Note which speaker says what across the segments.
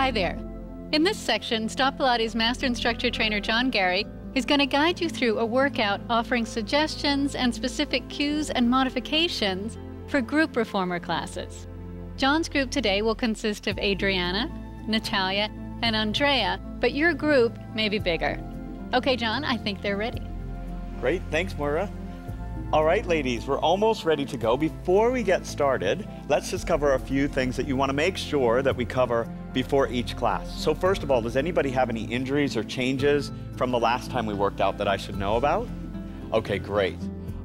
Speaker 1: Hi there. In this section, STOTT Pilates Master Instructor Trainer John Garey is going to guide you through a workout offering suggestions and specific cues and modifications for group reformer classes. John's group today will consist of Adriana, Natalia, and Andrea, but your group may be bigger. Okay, John, I think they're ready.
Speaker 2: Great, thanks, Moira. All right, ladies, we're almost ready to go. Before we get started, let's just cover a few things that you want to make sure that we cover before each class. So first of all, does anybody have any injuries or changes from the last time we worked out that I should know about? Okay, great.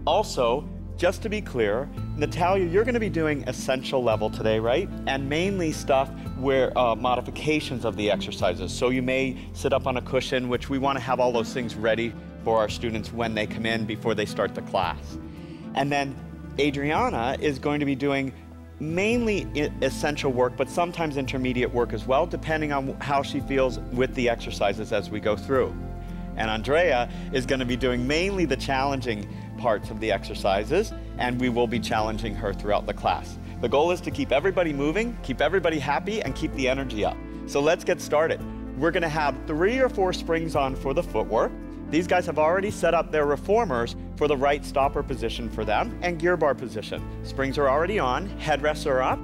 Speaker 2: Also, just to be clear, Natalia, you're going to be doing essential level today, right? And mainly stuff where uh, modifications of the exercises. So you may sit up on a cushion, which we want to have all those things ready for our students when they come in before they start the class. And then Adriana is going to be doing mainly essential work, but sometimes intermediate work as well, depending on how she feels with the exercises as we go through. And Andrea is going to be doing mainly the challenging parts of the exercises, and we will be challenging her throughout the class. The goal is to keep everybody moving, keep everybody happy, and keep the energy up. So let's get started. We're going to have three or four springs on for the footwork. These guys have already set up their reformers for the right stopper position for them and gear bar position. Springs are already on, headrests are up,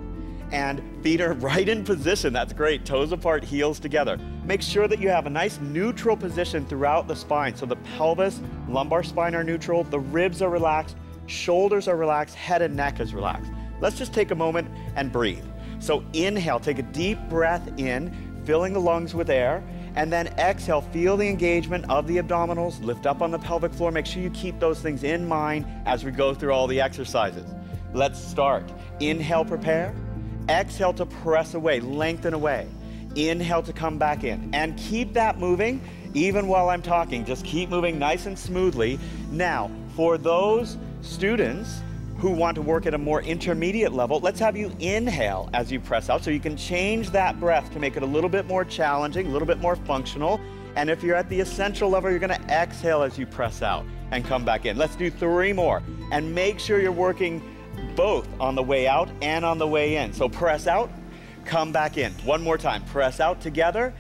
Speaker 2: and feet are right in position. That's great. Toes apart, heels together. Make sure that you have a nice neutral position throughout the spine. So the pelvis, lumbar spine are neutral, the ribs are relaxed, shoulders are relaxed, head and neck is relaxed. Let's just take a moment and breathe. So inhale, take a deep breath in, filling the lungs with air, and then exhale, feel the engagement of the abdominals, lift up on the pelvic floor. Make sure you keep those things in mind as we go through all the exercises. Let's start. Inhale, prepare. Exhale to press away, lengthen away. Inhale to come back in. And keep that moving even while I'm talking. Just keep moving nice and smoothly. Now, for those students who want to work at a more intermediate level, let's have you inhale as you press out so you can change that breath to make it a little bit more challenging, a little bit more functional. And if you're at the essential level, you're going to exhale as you press out and come back in. Let's do three more. And make sure you're working both on the way out and on the way in. So press out, come back in. One more time. Press out together,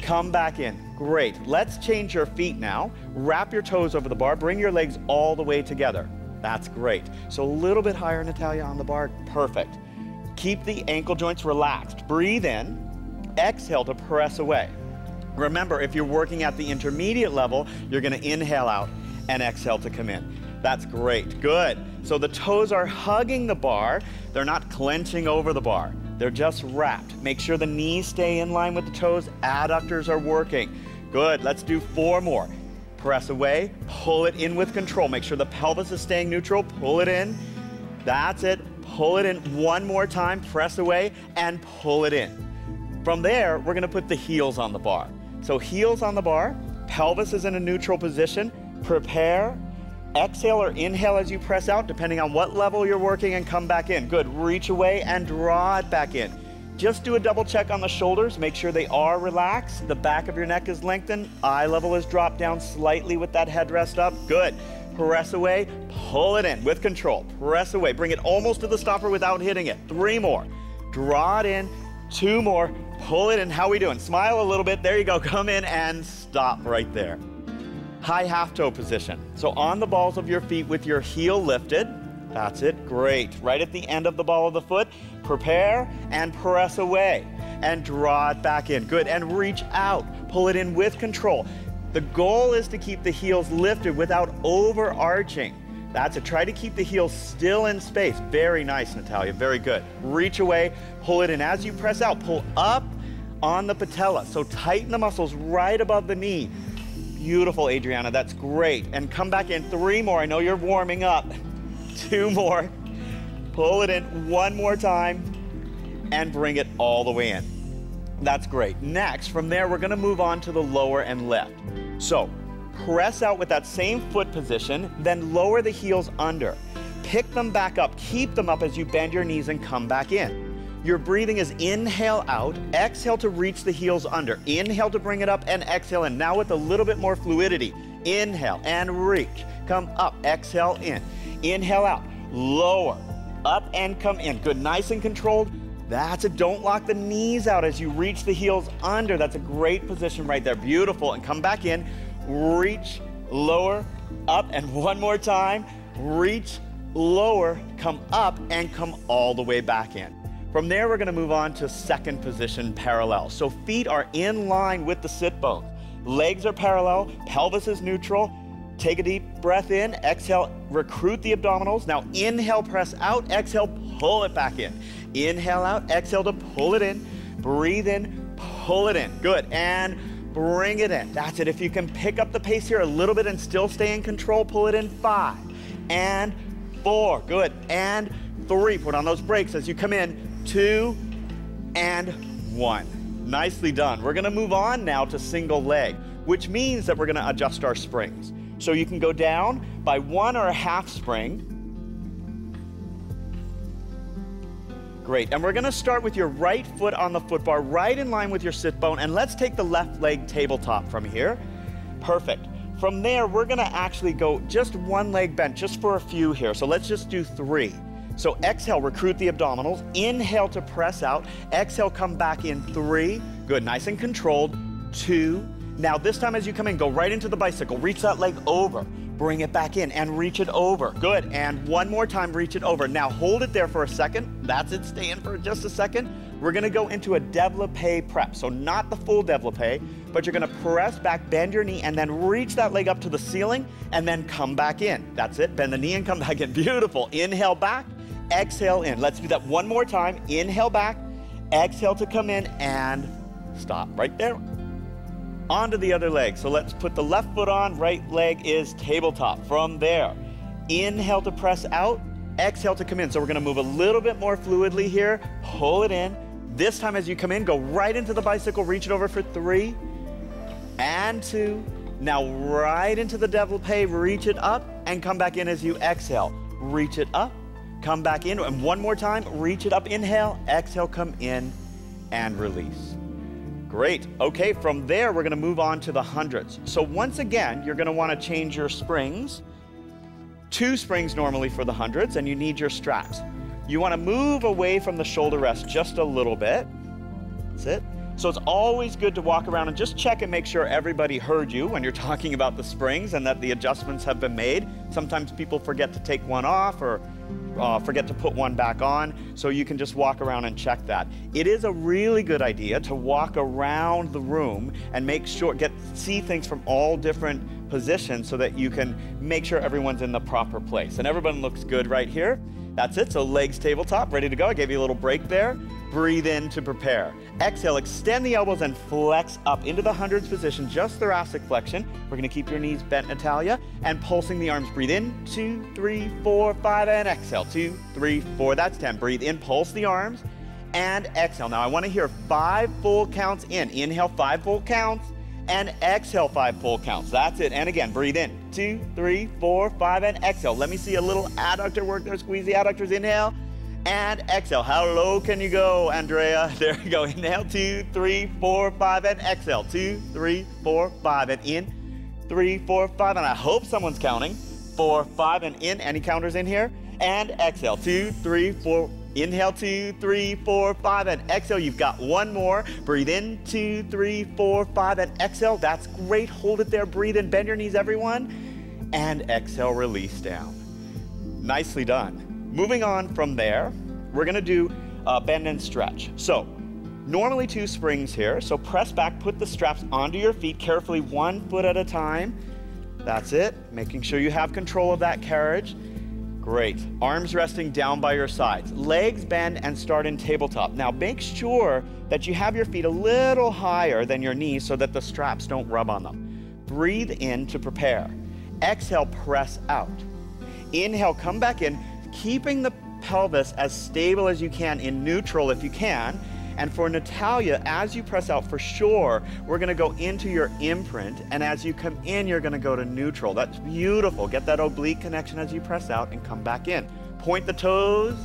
Speaker 2: come back in. Great. Let's change your feet now. Wrap your toes over the bar. Bring your legs all the way together. That's great. So a little bit higher, Natalia, on the bar. Perfect. Keep the ankle joints relaxed. Breathe in. Exhale to press away. Remember, if you're working at the intermediate level, you're going to inhale out and exhale to come in. That's great. Good. So the toes are hugging the bar. They're not clenching over the bar. They're just wrapped. Make sure the knees stay in line with the toes. Adductors are working. Good. Let's do four more. Press away, pull it in with control. Make sure the pelvis is staying neutral. Pull it in. That's it. Pull it in one more time. Press away and pull it in. From there, we're to put the heels on the bar. So heels on the bar, pelvis is in a neutral position. Prepare. Exhale or inhale as you press out, depending on what level you're working, and come back in. Good. Reach away and draw it back in. Just do a double check on the shoulders. Make sure they are relaxed. The back of your neck is lengthened. Eye level is dropped down slightly with that headrest up. Good. Press away. Pull it in with control. Press away. Bring it almost to the stopper without hitting it. Three more. Draw it in. Two more. Pull it in. How we doing? Smile a little bit. There you go. Come in and stop right there. High half toe position. So on the balls of your feet with your heel lifted. That's it. Great. Right at the end of the ball of the foot, prepare and press away and draw it back in. Good. And reach out. Pull it in with control. The goal is to keep the heels lifted without overarching. That's it. Try to keep the heels still in space. Very nice, Natalia. Very good. Reach away, pull it in. As you press out, pull up on the patella. So tighten the muscles right above the knee. Beautiful, Adriana. That's great. And come back in. Three more. I know you're warming up. Two more. Pull it in one more time and bring it all the way in. That's great. Next, from there, we're going to move on to the lower and lift. So, press out with that same foot position, then lower the heels under. Pick them back up. Keep them up as you bend your knees and come back in. Your breathing is inhale out, exhale to reach the heels under. Inhale to bring it up and exhale in. Now with a little bit more fluidity. Inhale and reach. Come up, exhale in. Inhale out, lower, up and come in. Good, nice and controlled. That's it. Don't lock the knees out as you reach the heels under. That's a great position right there. Beautiful. And come back in. Reach, lower, up, and one more time. Reach, lower, come up, and come all the way back in. From there, we're gonna move on to second position parallel. So feet are in line with the sit bones. Legs are parallel, pelvis is neutral. Take a deep breath in, exhale, recruit the abdominals. Now inhale, press out, exhale, pull it back in. Inhale out, exhale to pull it in. Breathe in, pull it in. Good, and bring it in. That's it. If you can pick up the pace here a little bit and still stay in control, pull it in five and four. Good, and three. Put on those brakes as you come in two, and one. Nicely done. We're gonna move on now to single leg, which means that we're gonna adjust our springs. So you can go down by one or a half spring. Great, and we're gonna start with your right foot on the foot bar, right in line with your sit bone, and let's take the left leg tabletop from here. Perfect. From there, we're gonna actually go just one leg bent, just for a few here. So let's just do three. So exhale, recruit the abdominals. Inhale to press out. Exhale, come back in three. Good, nice and controlled. Two. Now this time as you come in, go right into the bicycle. Reach that leg over. Bring it back in and reach it over. Good, and one more time, reach it over. Now hold it there for a second. That's it, stay in for just a second. We're gonna go into a développé prep. So not the full développé, but you're gonna press back, bend your knee, and then reach that leg up to the ceiling, and then come back in. That's it, bend the knee and come back in. Beautiful, inhale back, exhale in. Let's do that one more time. Inhale back, exhale to come in, and stop right there. Onto the other leg. So let's put the left foot on, right leg is tabletop. From there, inhale to press out, exhale to come in. So we're gonna move a little bit more fluidly here. Pull it in. This time as you come in, go right into the bicycle, reach it over for three and two. Now right into the développé, reach it up and come back in as you exhale. Reach it up Come back in, and one more time, reach it up, inhale, exhale, come in, and release. Great. Okay, from there, we're gonna move on to the hundreds. So once again, you're gonna wanna change your springs. Two springs normally for the hundreds, and you need your straps. You wanna move away from the shoulder rest just a little bit. That's it. So it's always good to walk around and just check and make sure everybody heard you when you're talking about the springs and that the adjustments have been made. Sometimes people forget to take one off or uh, forget to put one back on, so you can just walk around and check that. It is a really good idea to walk around the room and make sure, get see things from all different positions so that you can make sure everyone's in the proper place. And everyone looks good right here. That's it, so legs tabletop, ready to go. I gave you a little break there. Breathe in to prepare. Exhale, extend the elbows and flex up into the hundreds position, just thoracic flexion. We're gonna keep your knees bent, Natalia, and pulsing the arms. Breathe in, two, three, four, five, and exhale. Two, three, four, that's 10. Breathe in, pulse the arms, and exhale. Now I wanna hear five full counts in. Inhale, five full counts, and exhale, five full counts. That's it. And again, breathe in, two, three, four, five, and exhale. Let me see a little adductor work there. Squeeze the adductors, inhale and exhale. How low can you go, Andrea? There you go. Inhale, two, three, four, five, and exhale. Two, three, four, five, and in. Three, four, five, and I hope someone's counting. Four, five, and in. Any counters in here? And exhale. Two, three, four. Inhale, two, three, four, five, and exhale. You've got one more. Breathe in, two, three, four, five, and exhale. That's great. Hold it there. Breathe in. Bend your knees, everyone. And exhale, release down. Nicely done. Moving on from there, we're gonna do uh, bend and stretch. So, normally two springs here. So press back, put the straps onto your feet carefully, one foot at a time. That's it, making sure you have control of that carriage. Great. Arms resting down by your sides. Legs bend and start in tabletop. Now make sure that you have your feet a little higher than your knees so that the straps don't rub on them. Breathe in to prepare. Exhale, press out. Inhale, come back in, keeping the pelvis as stable as you can in neutral if you can. And for Natalia, as you press out for sure, we're gonna go into your imprint. And as you come in, you're gonna go to neutral. That's beautiful. Get that oblique connection as you press out and come back in. Point the toes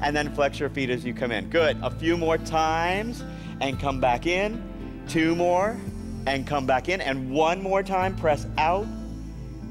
Speaker 2: and then flex your feet as you come in. Good. A few more times and come back in. Two more and come back in. And one more time, press out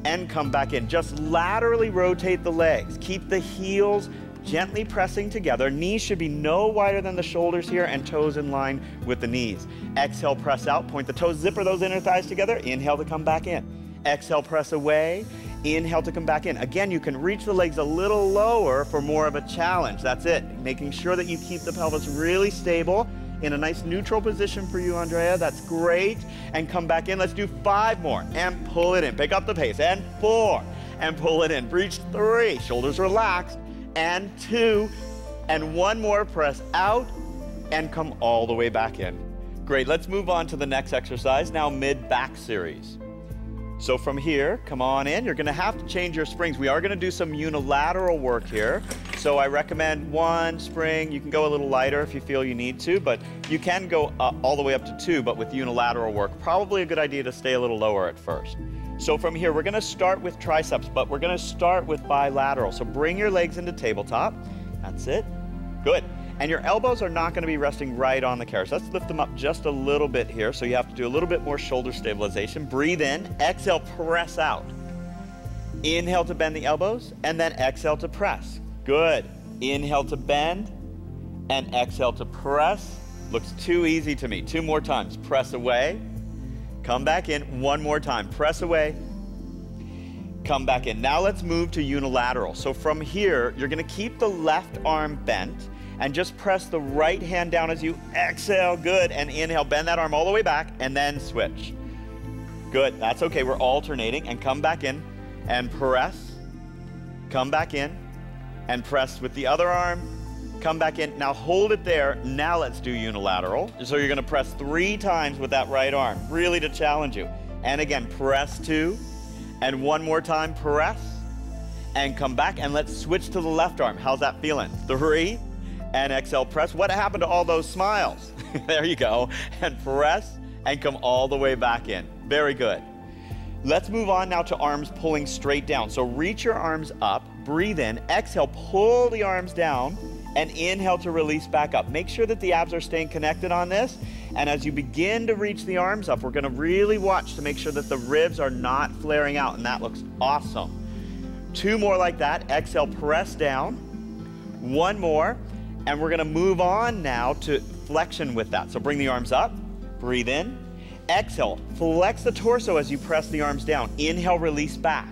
Speaker 2: and come back in. Just laterally rotate the legs. Keep the heels gently pressing together. Knees should be no wider than the shoulders here and toes in line with the knees. Exhale, press out, point the toes, zipper those inner thighs together. Inhale to come back in. Exhale, press away. Inhale to come back in. Again, you can reach the legs a little lower for more of a challenge. That's it. Making sure that you keep the pelvis really stable in a nice neutral position for you, Andrea. That's great. And come back in. Let's do five more. And pull it in. Pick up the pace. And four. And pull it in. Reach three. Shoulders relaxed. And two. And one more. Press out. And come all the way back in. Great. Let's move on to the next exercise. Now, mid back series. So from here, come on in. You're gonna have to change your springs. We are gonna do some unilateral work here. So I recommend one spring. You can go a little lighter if you feel you need to, but you can go uh, all the way up to two, but with unilateral work, probably a good idea to stay a little lower at first. So from here, we're gonna start with triceps, but we're gonna start with bilateral. So bring your legs into tabletop. That's it. Good. And your elbows are not going to be resting right on the carriage. Let's lift them up just a little bit here. So you have to do a little bit more shoulder stabilization. Breathe in, exhale, press out. Inhale to bend the elbows, and then exhale to press. Good. Inhale to bend, and exhale to press. Looks too easy to me. Two more times. Press away. Come back in. One more time. Press away. Come back in. Now let's move to unilateral. So from here, you're going to keep the left arm bent and just press the right hand down as you exhale. Good. And inhale, bend that arm all the way back and then switch. Good. That's okay. We're alternating and come back in and press. Come back in and press with the other arm. Come back in. Now hold it there. Now let's do unilateral. So you're to press three times with that right arm, really to challenge you. And again, press two. And one more time, press. And come back and let's switch to the left arm. How's that feeling? Three and exhale, press. What happened to all those smiles? there you go. And press and come all the way back in. Very good. Let's move on now to arms pulling straight down. So reach your arms up, breathe in, exhale, pull the arms down, and inhale to release back up. Make sure that the abs are staying connected on this. And as you begin to reach the arms up, we're gonna really watch to make sure that the ribs are not flaring out, and that looks awesome. Two more like that. Exhale, press down. One more. And we're gonna move on now to flexion with that. So bring the arms up, breathe in, exhale, flex the torso as you press the arms down. Inhale, release back.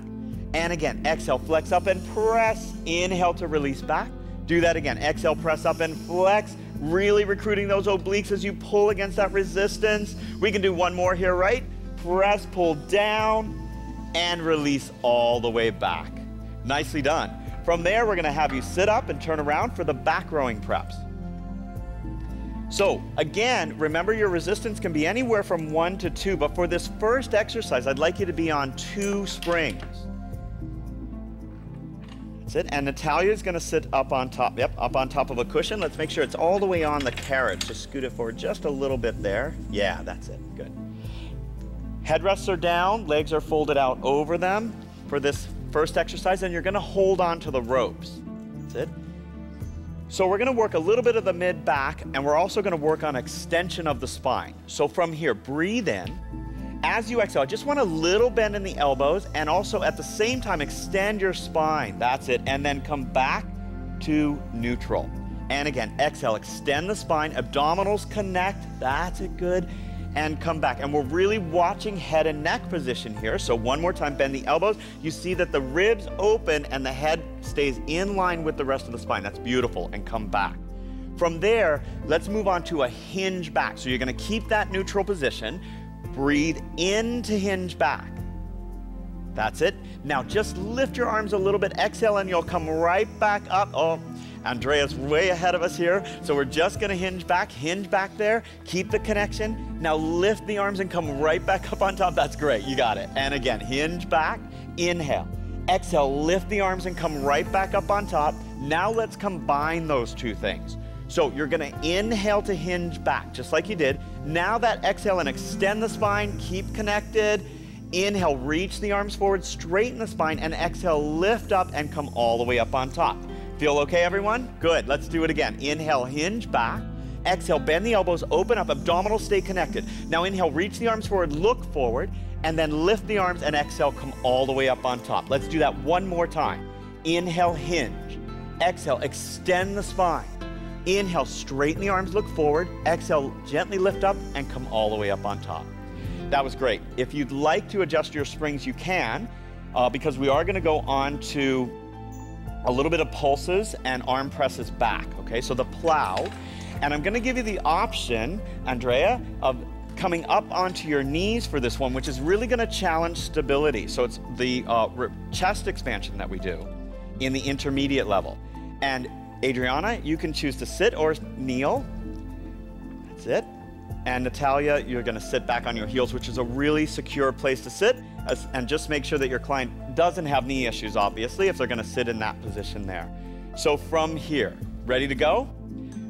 Speaker 2: And again, exhale, flex up and press. Inhale to release back. Do that again. Exhale, press up and flex. Really recruiting those obliques as you pull against that resistance. We can do one more here, right? Press, pull down, and release all the way back. Nicely done. From there, we're gonna have you sit up and turn around for the back rowing preps. So again, remember your resistance can be anywhere from one to two, but for this first exercise, I'd like you to be on two springs. That's it. And Natalia's gonna sit up on top, yep, up on top of a cushion. Let's make sure it's all the way on the carriage. Just scoot it forward just a little bit there. Yeah, that's it, good. Headrests are down, legs are folded out over them for this first exercise, and you're gonna hold on to the ropes. That's it. So we're gonna work a little bit of the mid back, and we're also gonna work on extension of the spine. So from here, breathe in. As you exhale, just want a little bend in the elbows, and also at the same time, extend your spine. That's it. And then come back to neutral. And again, exhale, extend the spine, abdominals connect. That's it, good and come back. And we're really watching head and neck position here. So one more time, bend the elbows. You see that the ribs open and the head stays in line with the rest of the spine. That's beautiful. And come back. From there, let's move on to a hinge back. So you're gonna keep that neutral position. Breathe in to hinge back. That's it. Now just lift your arms a little bit. Exhale and you'll come right back up. Oh, Andrea's way ahead of us here. So we're just gonna hinge back, hinge back there, keep the connection. Now lift the arms and come right back up on top. That's great, you got it. And again, hinge back, inhale. Exhale, lift the arms and come right back up on top. Now let's combine those two things. So you're gonna inhale to hinge back, just like you did. Now that exhale and extend the spine, keep connected. Inhale, reach the arms forward, straighten the spine, and exhale, lift up and come all the way up on top. Feel okay, everyone? Good. Let's do it again. Inhale, hinge back. Exhale, bend the elbows, open up, abdominals stay connected. Now inhale, reach the arms forward, look forward, and then lift the arms and exhale, come all the way up on top. Let's do that one more time. Inhale, hinge. Exhale, extend the spine. Inhale, straighten the arms, look forward. Exhale, gently lift up and come all the way up on top. That was great. If you'd like to adjust your springs, you can, uh, because we are gonna go on to a little bit of pulses and arm presses back, okay? So the plow, and I'm gonna give you the option, Andrea, of coming up onto your knees for this one, which is really gonna challenge stability. So it's the uh, chest expansion that we do in the intermediate level. And Adriana, you can choose to sit or kneel. That's it. And Natalia, you're gonna sit back on your heels, which is a really secure place to sit. As, and just make sure that your client doesn't have knee issues, obviously, if they're gonna sit in that position there. So from here, ready to go?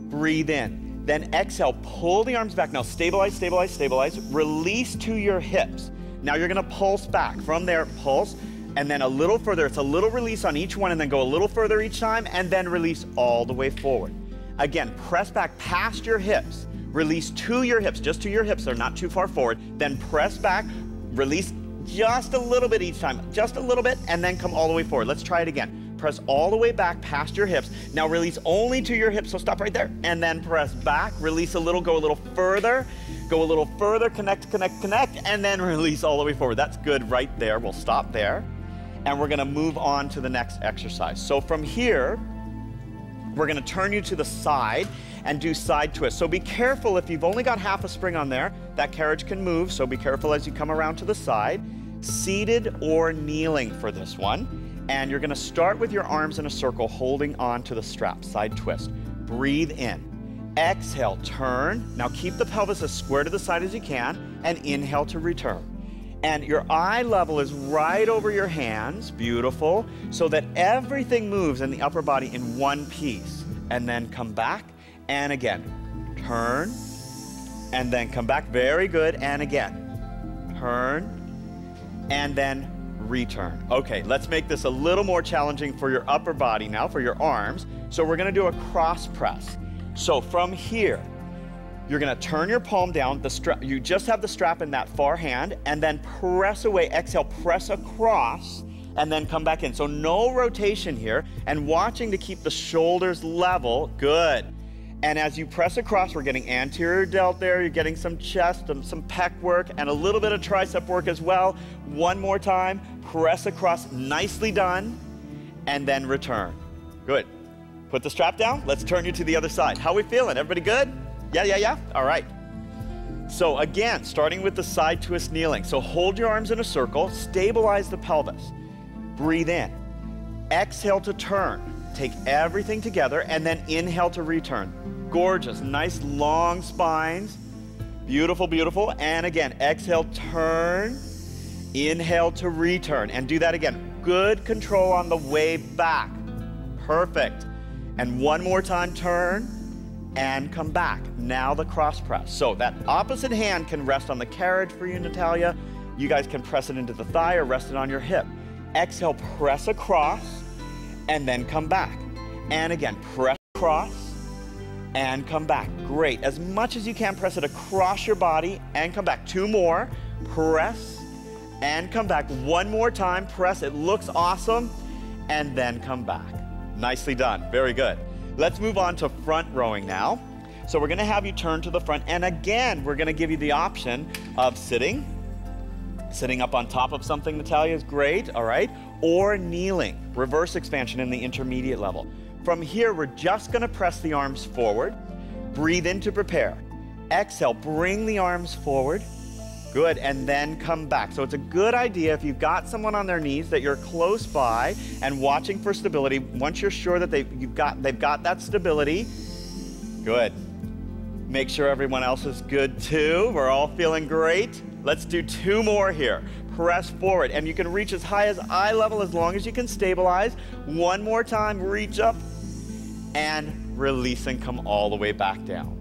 Speaker 2: Breathe in. Then exhale, pull the arms back. Now stabilize, stabilize, stabilize. Release to your hips. Now you're gonna pulse back. From there, pulse and then a little further. It's a little release on each one and then go a little further each time and then release all the way forward. Again, press back past your hips. Release to your hips, just to your hips. They're not too far forward. Then press back, release just a little bit each time, just a little bit, and then come all the way forward. Let's try it again. Press all the way back past your hips. Now release only to your hips, so stop right there. And then press back, release a little, go a little further, go a little further, connect, connect, connect, and then release all the way forward. That's good right there. We'll stop there and we're gonna move on to the next exercise. So from here, we're gonna turn you to the side and do side twist. So be careful if you've only got half a spring on there, that carriage can move, so be careful as you come around to the side. Seated or kneeling for this one. And you're gonna start with your arms in a circle, holding on to the strap, side twist. Breathe in. Exhale, turn. Now keep the pelvis as square to the side as you can, and inhale to return and your eye level is right over your hands, beautiful, so that everything moves in the upper body in one piece. And then come back and again. Turn and then come back. Very good. And again. Turn and then return. Okay, let's make this a little more challenging for your upper body now, for your arms. So we're gonna do a cross press. So from here, you're gonna turn your palm down, the strap, you just have the strap in that far hand, and then press away, exhale, press across, and then come back in. So no rotation here, and watching to keep the shoulders level, good. And as you press across, we're getting anterior delt there, you're getting some chest and some pec work, and a little bit of tricep work as well. One more time, press across, nicely done, and then return. Good. Put the strap down, let's turn you to the other side. How we feeling? Everybody good? Yeah, yeah, yeah? All right. So again, starting with the side twist kneeling. So hold your arms in a circle, stabilize the pelvis. Breathe in. Exhale to turn. Take everything together and then inhale to return. Gorgeous, nice long spines. Beautiful, beautiful. And again, exhale, turn. Inhale to return. And do that again. Good control on the way back. Perfect. And one more time, turn and come back. Now the cross press. So that opposite hand can rest on the carriage for you, Natalia. You guys can press it into the thigh or rest it on your hip. Exhale, press across, and then come back. And again, press across and come back. Great. As much as you can, press it across your body and come back. Two more. Press and come back. One more time. Press. It looks awesome. And then come back. Nicely done. Very good. Let's move on to front rowing now. So we're gonna have you turn to the front, and again, we're gonna give you the option of sitting, sitting up on top of something, Natalia, is great, all right? Or kneeling, reverse expansion in the intermediate level. From here, we're just gonna press the arms forward, breathe in to prepare. Exhale, bring the arms forward, Good, and then come back. So it's a good idea if you've got someone on their knees that you're close by and watching for stability. Once you're sure that they've, you've got, they've got that stability, good. Make sure everyone else is good too. We're all feeling great. Let's do two more here. Press forward, and you can reach as high as eye level as long as you can stabilize. One more time, reach up and release and come all the way back down.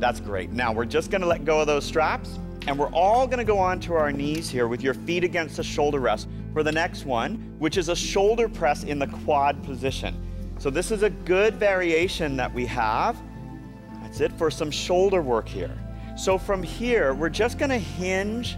Speaker 2: That's great. Now we're just gonna let go of those straps and we're all gonna go onto our knees here with your feet against the shoulder rest for the next one, which is a shoulder press in the quad position. So this is a good variation that we have. That's it for some shoulder work here. So from here, we're just gonna hinge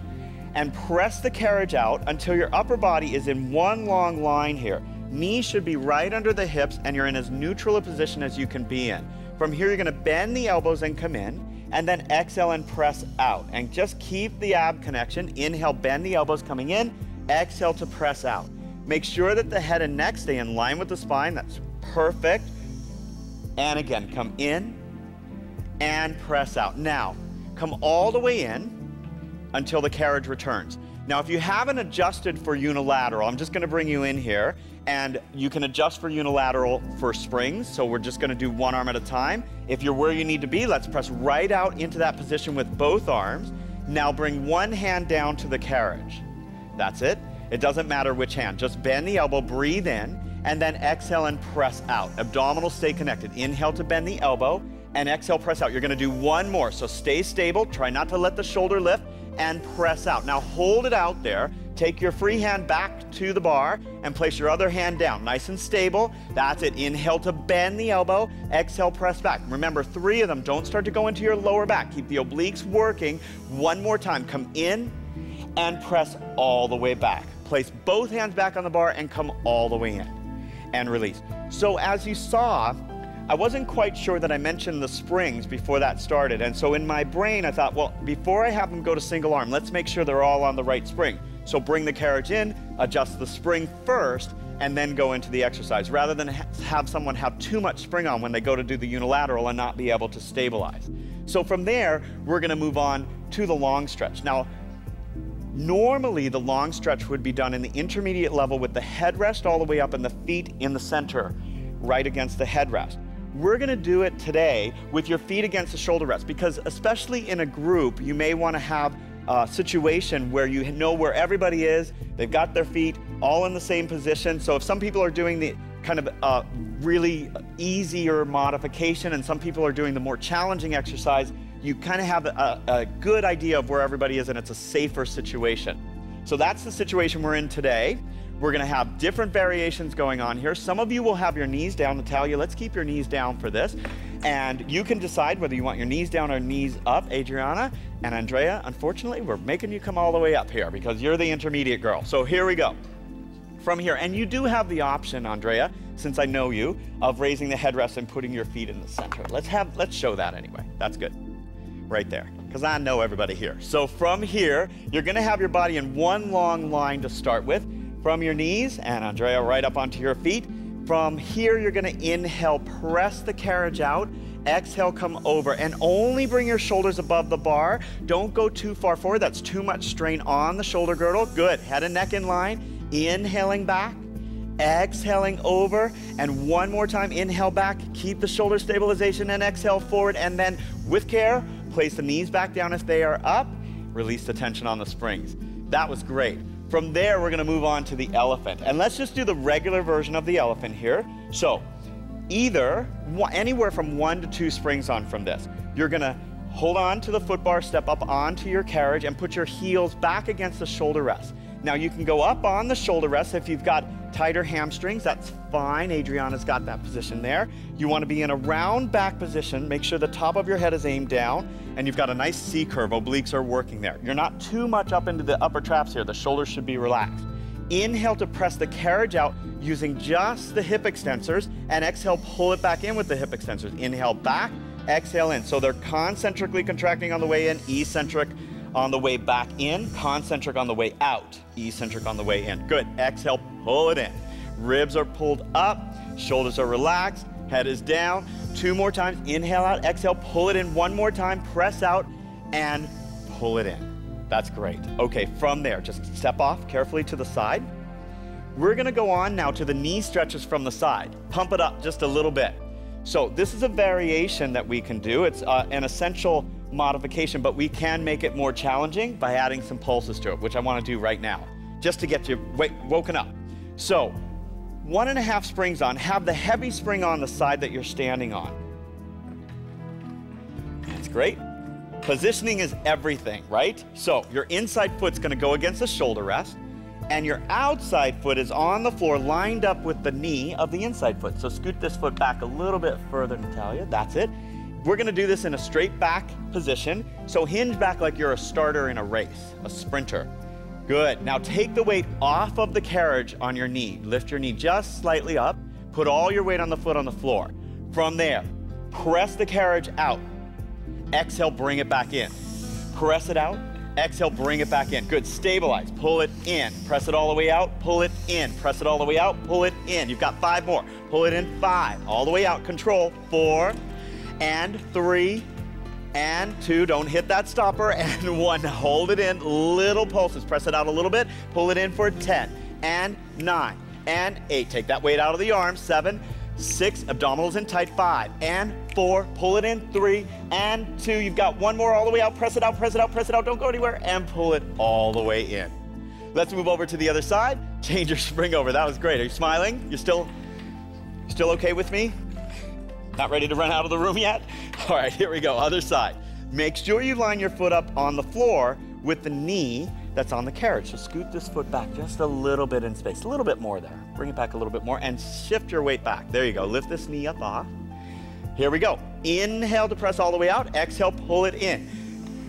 Speaker 2: and press the carriage out until your upper body is in one long line here. Knees should be right under the hips and you're in as neutral a position as you can be in. From here, you're gonna bend the elbows and come in and then exhale and press out. And just keep the ab connection. Inhale, bend the elbows coming in, exhale to press out. Make sure that the head and neck stay in line with the spine. That's perfect. And again, come in and press out. Now, come all the way in until the carriage returns. Now, if you haven't adjusted for unilateral, I'm just gonna bring you in here and you can adjust for unilateral for springs. So we're just gonna do one arm at a time. If you're where you need to be, let's press right out into that position with both arms. Now bring one hand down to the carriage. That's it. It doesn't matter which hand. Just bend the elbow, breathe in, and then exhale and press out. Abdominals stay connected. Inhale to bend the elbow, and exhale, press out. You're gonna do one more. So stay stable. Try not to let the shoulder lift and press out. Now hold it out there. Take your free hand back to the bar and place your other hand down. Nice and stable. That's it. Inhale to bend the elbow. Exhale, press back. Remember, three of them. Don't start to go into your lower back. Keep the obliques working. One more time. Come in and press all the way back. Place both hands back on the bar and come all the way in and release. So as you saw, I wasn't quite sure that I mentioned the springs before that started. And so in my brain, I thought, well, before I have them go to single arm, let's make sure they're all on the right spring. So bring the carriage in, adjust the spring first, and then go into the exercise rather than ha have someone have too much spring on when they go to do the unilateral and not be able to stabilize. So from there, we're gonna move on to the long stretch. Now, normally the long stretch would be done in the intermediate level with the headrest all the way up and the feet in the center, right against the headrest. We're gonna do it today with your feet against the shoulder rest because especially in a group, you may wanna have a situation where you know where everybody is, they've got their feet all in the same position. So if some people are doing the kind of uh, really easier modification and some people are doing the more challenging exercise, you kind of have a, a good idea of where everybody is and it's a safer situation. So that's the situation we're in today. We're gonna have different variations going on here. Some of you will have your knees down. Natalia, let's keep your knees down for this. And you can decide whether you want your knees down or knees up. Adriana and Andrea, unfortunately, we're making you come all the way up here because you're the intermediate girl. So here we go. From here, and you do have the option, Andrea, since I know you, of raising the headrest and putting your feet in the center. Let's have, let's show that anyway. That's good. Right there, because I know everybody here. So from here, you're gonna have your body in one long line to start with from your knees, and Andrea, right up onto your feet. From here, you're gonna inhale, press the carriage out. Exhale, come over, and only bring your shoulders above the bar. Don't go too far forward. That's too much strain on the shoulder girdle. Good. Head and neck in line. Inhaling back. Exhaling over. And one more time, inhale back. Keep the shoulder stabilization and exhale forward. And then, with care, place the knees back down if they are up. Release the tension on the springs. That was great. From there, we're gonna move on to the elephant. And let's just do the regular version of the elephant here. So, either anywhere from one to two springs on from this. You're gonna hold on to the foot bar, step up onto your carriage, and put your heels back against the shoulder rest. Now you can go up on the shoulder rest if you've got tighter hamstrings, that's fine. Adriana's got that position there. You wanna be in a round back position, make sure the top of your head is aimed down, and you've got a nice C curve, obliques are working there. You're not too much up into the upper traps here, the shoulders should be relaxed. Inhale to press the carriage out using just the hip extensors, and exhale, pull it back in with the hip extensors. Inhale back, exhale in. So they're concentrically contracting on the way in, eccentric on the way back in, concentric on the way out, eccentric on the way in. Good. Exhale, pull it in. Ribs are pulled up, shoulders are relaxed, head is down. Two more times. Inhale out, exhale, pull it in one more time, press out, and pull it in. That's great. Okay, from there, just step off carefully to the side. We're gonna go on now to the knee stretches from the side. Pump it up just a little bit. So this is a variation that we can do. It's uh, an essential modification, but we can make it more challenging by adding some pulses to it, which I wanna do right now, just to get you woken up. So one and a half springs on, have the heavy spring on the side that you're standing on. That's great. Positioning is everything, right? So your inside foot's gonna go against the shoulder rest, and your outside foot is on the floor lined up with the knee of the inside foot. So scoot this foot back a little bit further, Natalia. That's it. We're gonna do this in a straight back position. So hinge back like you're a starter in a race, a sprinter. Good. Now take the weight off of the carriage on your knee. Lift your knee just slightly up. Put all your weight on the foot on the floor. From there, press the carriage out. Exhale, bring it back in. Press it out. Exhale, bring it back in. Good. Stabilize. Pull it in. Press it all the way out. Pull it in. Press it all the way out. Pull it in. You've got five more. Pull it in. Five. All the way out. Control. Four and three and two. Don't hit that stopper. And one. Hold it in. Little pulses. Press it out a little bit. Pull it in for 10 and nine and eight. Take that weight out of the arms. Seven, six, abdominals in tight. Five and four. Pull it in. Three and two. You've got one more all the way out. Press it out, press it out, press it out. Don't go anywhere. And pull it all the way in. Let's move over to the other side. Change your spring over. That was great. Are you smiling? You're still, still okay with me? Not ready to run out of the room yet? All right, here we go. Other side. Make sure you line your foot up on the floor with the knee that's on the carriage. So scoot this foot back just a little bit in space, a little bit more there. Bring it back a little bit more and shift your weight back. There you go. Lift this knee up off. Here we go. Inhale to press all the way out. Exhale, pull it in.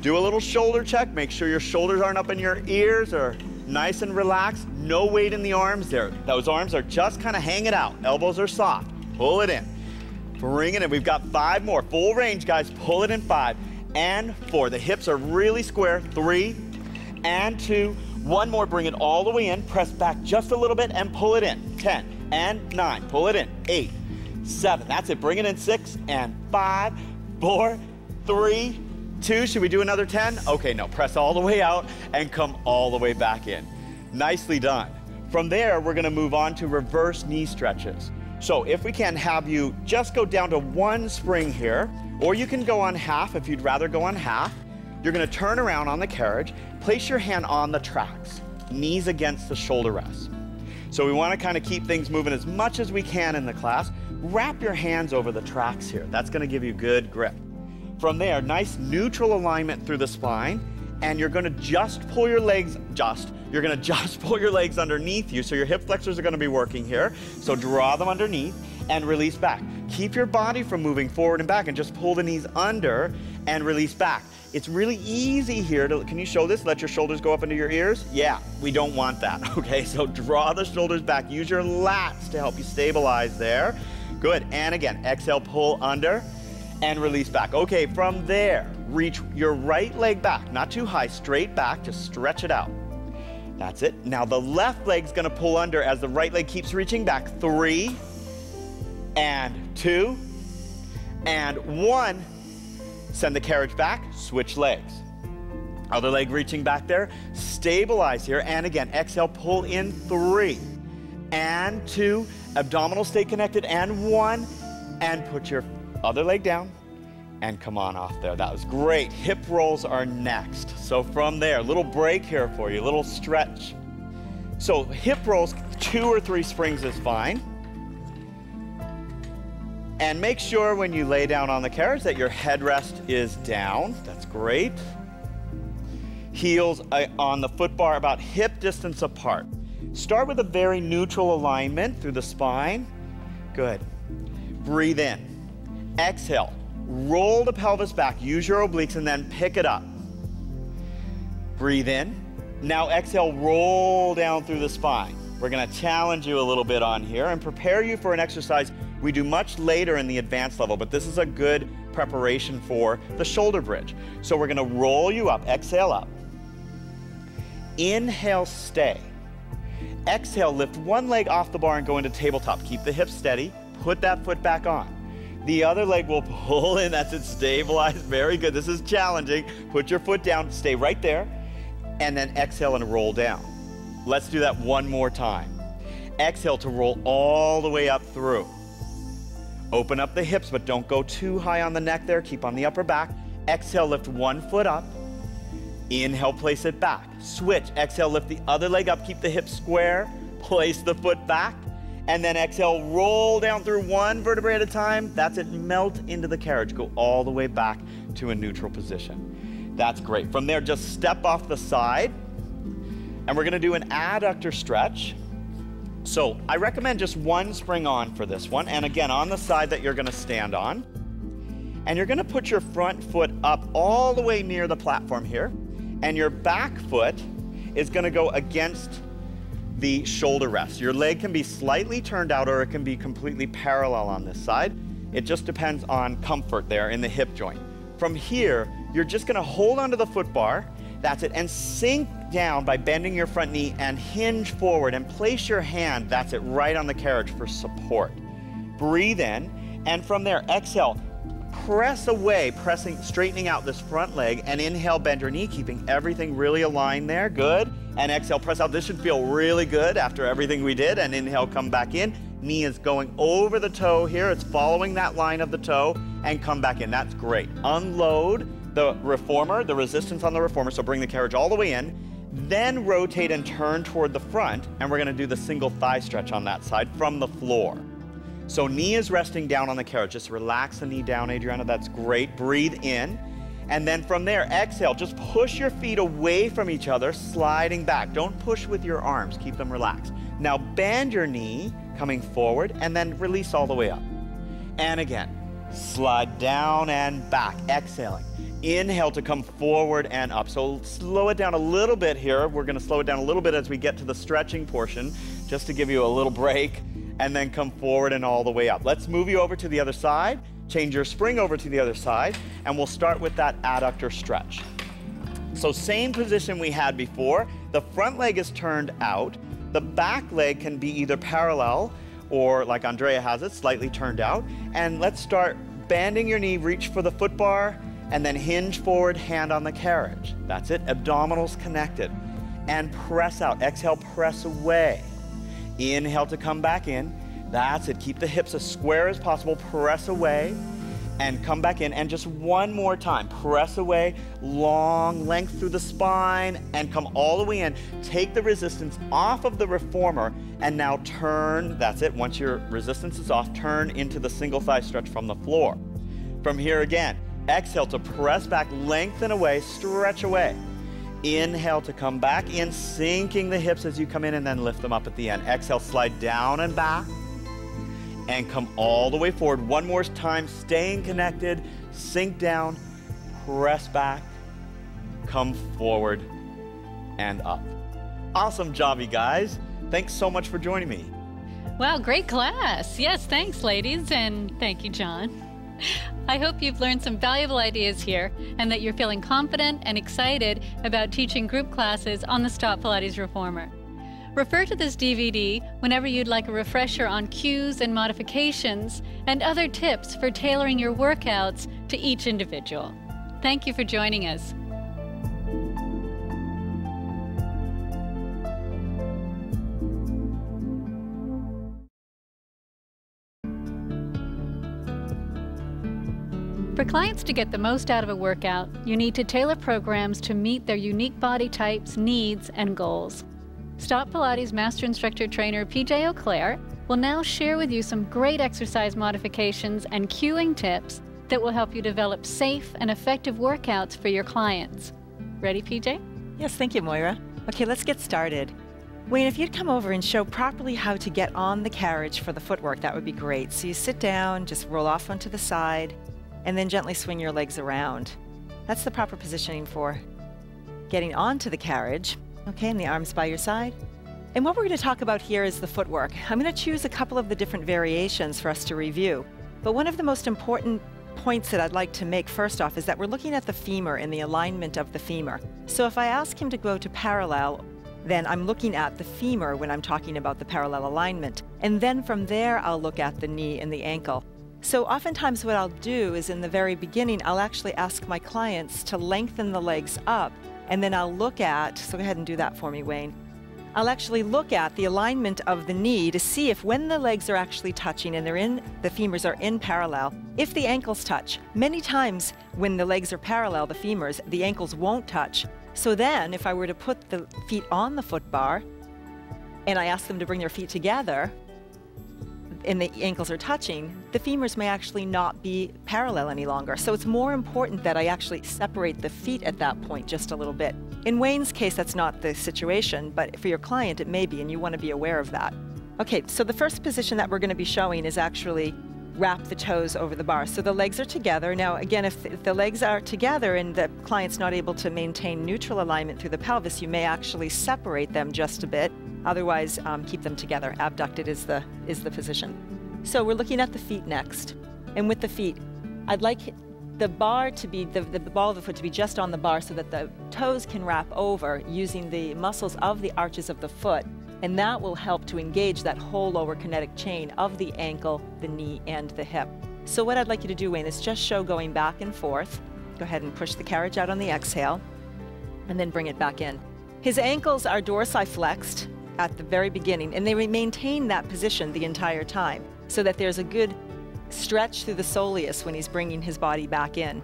Speaker 2: Do a little shoulder check. Make sure your shoulders aren't up in your ears or nice and relaxed. No weight in the arms there. Those arms are just kind of hanging out. Elbows are soft. Pull it in. Bring it. We've got five more. Full range, guys. Pull it in five and four. The hips are really square. Three and two. One more. Bring it all the way in. Press back just a little bit and pull it in. Ten and nine. Pull it in. Eight, seven. That's it. Bring it in. Six and five, four, three, two. Should we do another 10? Okay, no. Press all the way out and come all the way back in. Nicely done. From there, we're going to move on to reverse knee stretches. So if we can have you just go down to one spring here, or you can go on half if you'd rather go on half. You're gonna turn around on the carriage, place your hand on the tracks, knees against the shoulder rest. So we wanna kind of keep things moving as much as we can in the class. Wrap your hands over the tracks here. That's gonna give you good grip. From there, nice neutral alignment through the spine, and you're gonna just pull your legs, just, you're gonna just pull your legs underneath you, so your hip flexors are gonna be working here. So draw them underneath and release back. Keep your body from moving forward and back and just pull the knees under and release back. It's really easy here to, can you show this? Let your shoulders go up into your ears? Yeah, we don't want that, okay? So draw the shoulders back. Use your lats to help you stabilize there. Good, and again, exhale, pull under and release back. Okay, from there, reach your right leg back, not too high, straight back, just stretch it out. That's it. Now the left leg's gonna pull under as the right leg keeps reaching back. Three, and two, and one. Send the carriage back, switch legs. Other leg reaching back there. Stabilize here, and again, exhale, pull in three, and two. Abdominal stay connected, and one. And put your other leg down, and come on off there. That was great. Hip rolls are next. So from there, little break here for you, little stretch. So hip rolls, two or three springs is fine. And make sure when you lay down on the carriage that your headrest is down. That's great. Heels uh, on the foot bar about hip distance apart. Start with a very neutral alignment through the spine. Good. Breathe in. Exhale. Roll the pelvis back. Use your obliques and then pick it up. Breathe in. Now exhale, roll down through the spine. We're going to challenge you a little bit on here and prepare you for an exercise we do much later in the advanced level, but this is a good preparation for the shoulder bridge. So we're going to roll you up, exhale up. Inhale, stay. Exhale, lift one leg off the bar and go into tabletop. Keep the hips steady. Put that foot back on. The other leg will pull in. That's it. Stabilize. Very good. This is challenging. Put your foot down. Stay right there. And then exhale and roll down. Let's do that one more time. Exhale to roll all the way up through. Open up the hips, but don't go too high on the neck there. Keep on the upper back. Exhale, lift one foot up. Inhale, place it back. Switch. Exhale, lift the other leg up. Keep the hips square. Place the foot back. And then exhale, roll down through one vertebrae at a time. That's it. Melt into the carriage. Go all the way back to a neutral position. That's great. From there, just step off the side. And we're going to do an adductor stretch. So I recommend just one spring on for this one. And again, on the side that you're going to stand on. And you're going to put your front foot up all the way near the platform here. And your back foot is gonna go against the shoulder rest. Your leg can be slightly turned out or it can be completely parallel on this side. It just depends on comfort there in the hip joint. From here, you're just gonna hold onto the foot bar, that's it, and sink down by bending your front knee and hinge forward and place your hand, that's it, right on the carriage for support. Breathe in, and from there, exhale, press away, pressing, straightening out this front leg, and inhale, bend your knee, keeping everything really aligned there. Good. And exhale, press out. This should feel really good after everything we did. And inhale, come back in. Knee is going over the toe here. It's following that line of the toe and come back in. That's great. Unload the reformer, the resistance on the reformer. So bring the carriage all the way in. Then rotate and turn toward the front. And we're going to do the single thigh stretch on that side from the floor. So knee is resting down on the carriage. Just relax the knee down, Adriana. That's great. Breathe in. And then from there, exhale. Just push your feet away from each other, sliding back. Don't push with your arms. Keep them relaxed. Now bend your knee, coming forward, and then release all the way up. And again, slide down and back, exhaling. Inhale to come forward and up. So slow it down a little bit here. We're going to slow it down a little bit as we get to the stretching portion, just to give you a little break and then come forward and all the way up. Let's move you over to the other side, change your spring over to the other side, and we'll start with that adductor stretch. So same position we had before. The front leg is turned out. The back leg can be either parallel or like Andrea has it, slightly turned out. And let's start bending your knee, reach for the foot bar, and then hinge forward, hand on the carriage. That's it, abdominals connected. And press out, exhale, press away. Inhale to come back in. That's it. Keep the hips as square as possible. Press away and come back in. And just one more time. Press away, long length through the spine, and come all the way in. Take the resistance off of the reformer and now turn. That's it. Once your resistance is off, turn into the single thigh stretch from the floor. From here again, exhale to press back, lengthen away, stretch away. Inhale to come back in, sinking the hips as you come in and then lift them up at the end. Exhale, slide down and back and come all the way forward. One more time, staying connected, sink down, press back, come forward and up. Awesome job, you guys. Thanks so much for joining me.
Speaker 1: Wow, great class. Yes, thanks, ladies, and thank you, John. I hope you've learned some valuable ideas here and that you're feeling confident and excited about teaching group classes on the STOTT Pilates Reformer. Refer to this DVD whenever you'd like a refresher on cues and modifications and other tips for tailoring your workouts to each individual. Thank you for joining us. For clients to get the most out of a workout, you need to tailor programs to meet their unique body types, needs, and goals. STOTT Pilates Master Instructor Trainer PJ O'Clair will now share with you some great exercise modifications and cueing tips that will help you develop safe and effective workouts for your clients. Ready, PJ?
Speaker 3: Yes, thank you, Moira. Okay, let's get started. Wayne, if you'd come over and show properly how to get on the carriage for the footwork, that would be great. So you sit down, just roll off onto the side, and then gently swing your legs around. That's the proper positioning for getting onto the carriage. Okay, and the arms by your side. And what we're going to talk about here is the footwork. I'm going to choose a couple of the different variations for us to review. But one of the most important points that I'd like to make first off is that we're looking at the femur and the alignment of the femur. So if I ask him to go to parallel, then I'm looking at the femur when I'm talking about the parallel alignment. And then from there, I'll look at the knee and the ankle. So oftentimes what I'll do is in the very beginning, I'll actually ask my clients to lengthen the legs up and then I'll look at, so go ahead and do that for me, Wayne. I'll actually look at the alignment of the knee to see if when the legs are actually touching and they're in, the femurs are in parallel, if the ankles touch. Many times when the legs are parallel, the femurs, the ankles won't touch. So then if I were to put the feet on the foot bar and I ask them to bring their feet together, and the ankles are touching, the femurs may actually not be parallel any longer. So it's more important that I actually separate the feet at that point just a little bit. In Wayne's case, that's not the situation, but for your client, it may be, and you want to be aware of that. Okay, so the first position that we're going to be showing is actually wrap the toes over the bar. So the legs are together. Now, again, if, if, the legs are together and the client's not able to maintain neutral alignment through the pelvis, you may actually separate them just a bit. Otherwise, um, keep them together. Abducted is the, is the position. So we're looking at the feet next. And with the feet, I'd like the bar to be, the, the ball of the foot to be just on the bar so that the toes can wrap over using the muscles of the arches of the foot and that will help to engage that whole lower kinetic chain of the ankle, the knee, and the hip. So what I'd like you to do, Wayne, is just show going back and forth. Go ahead and push the carriage out on the exhale, and then bring it back in. His ankles are dorsiflexed at the very beginning, and they maintain that position the entire time, so that there's a good stretch through the soleus when he's bringing his body back in.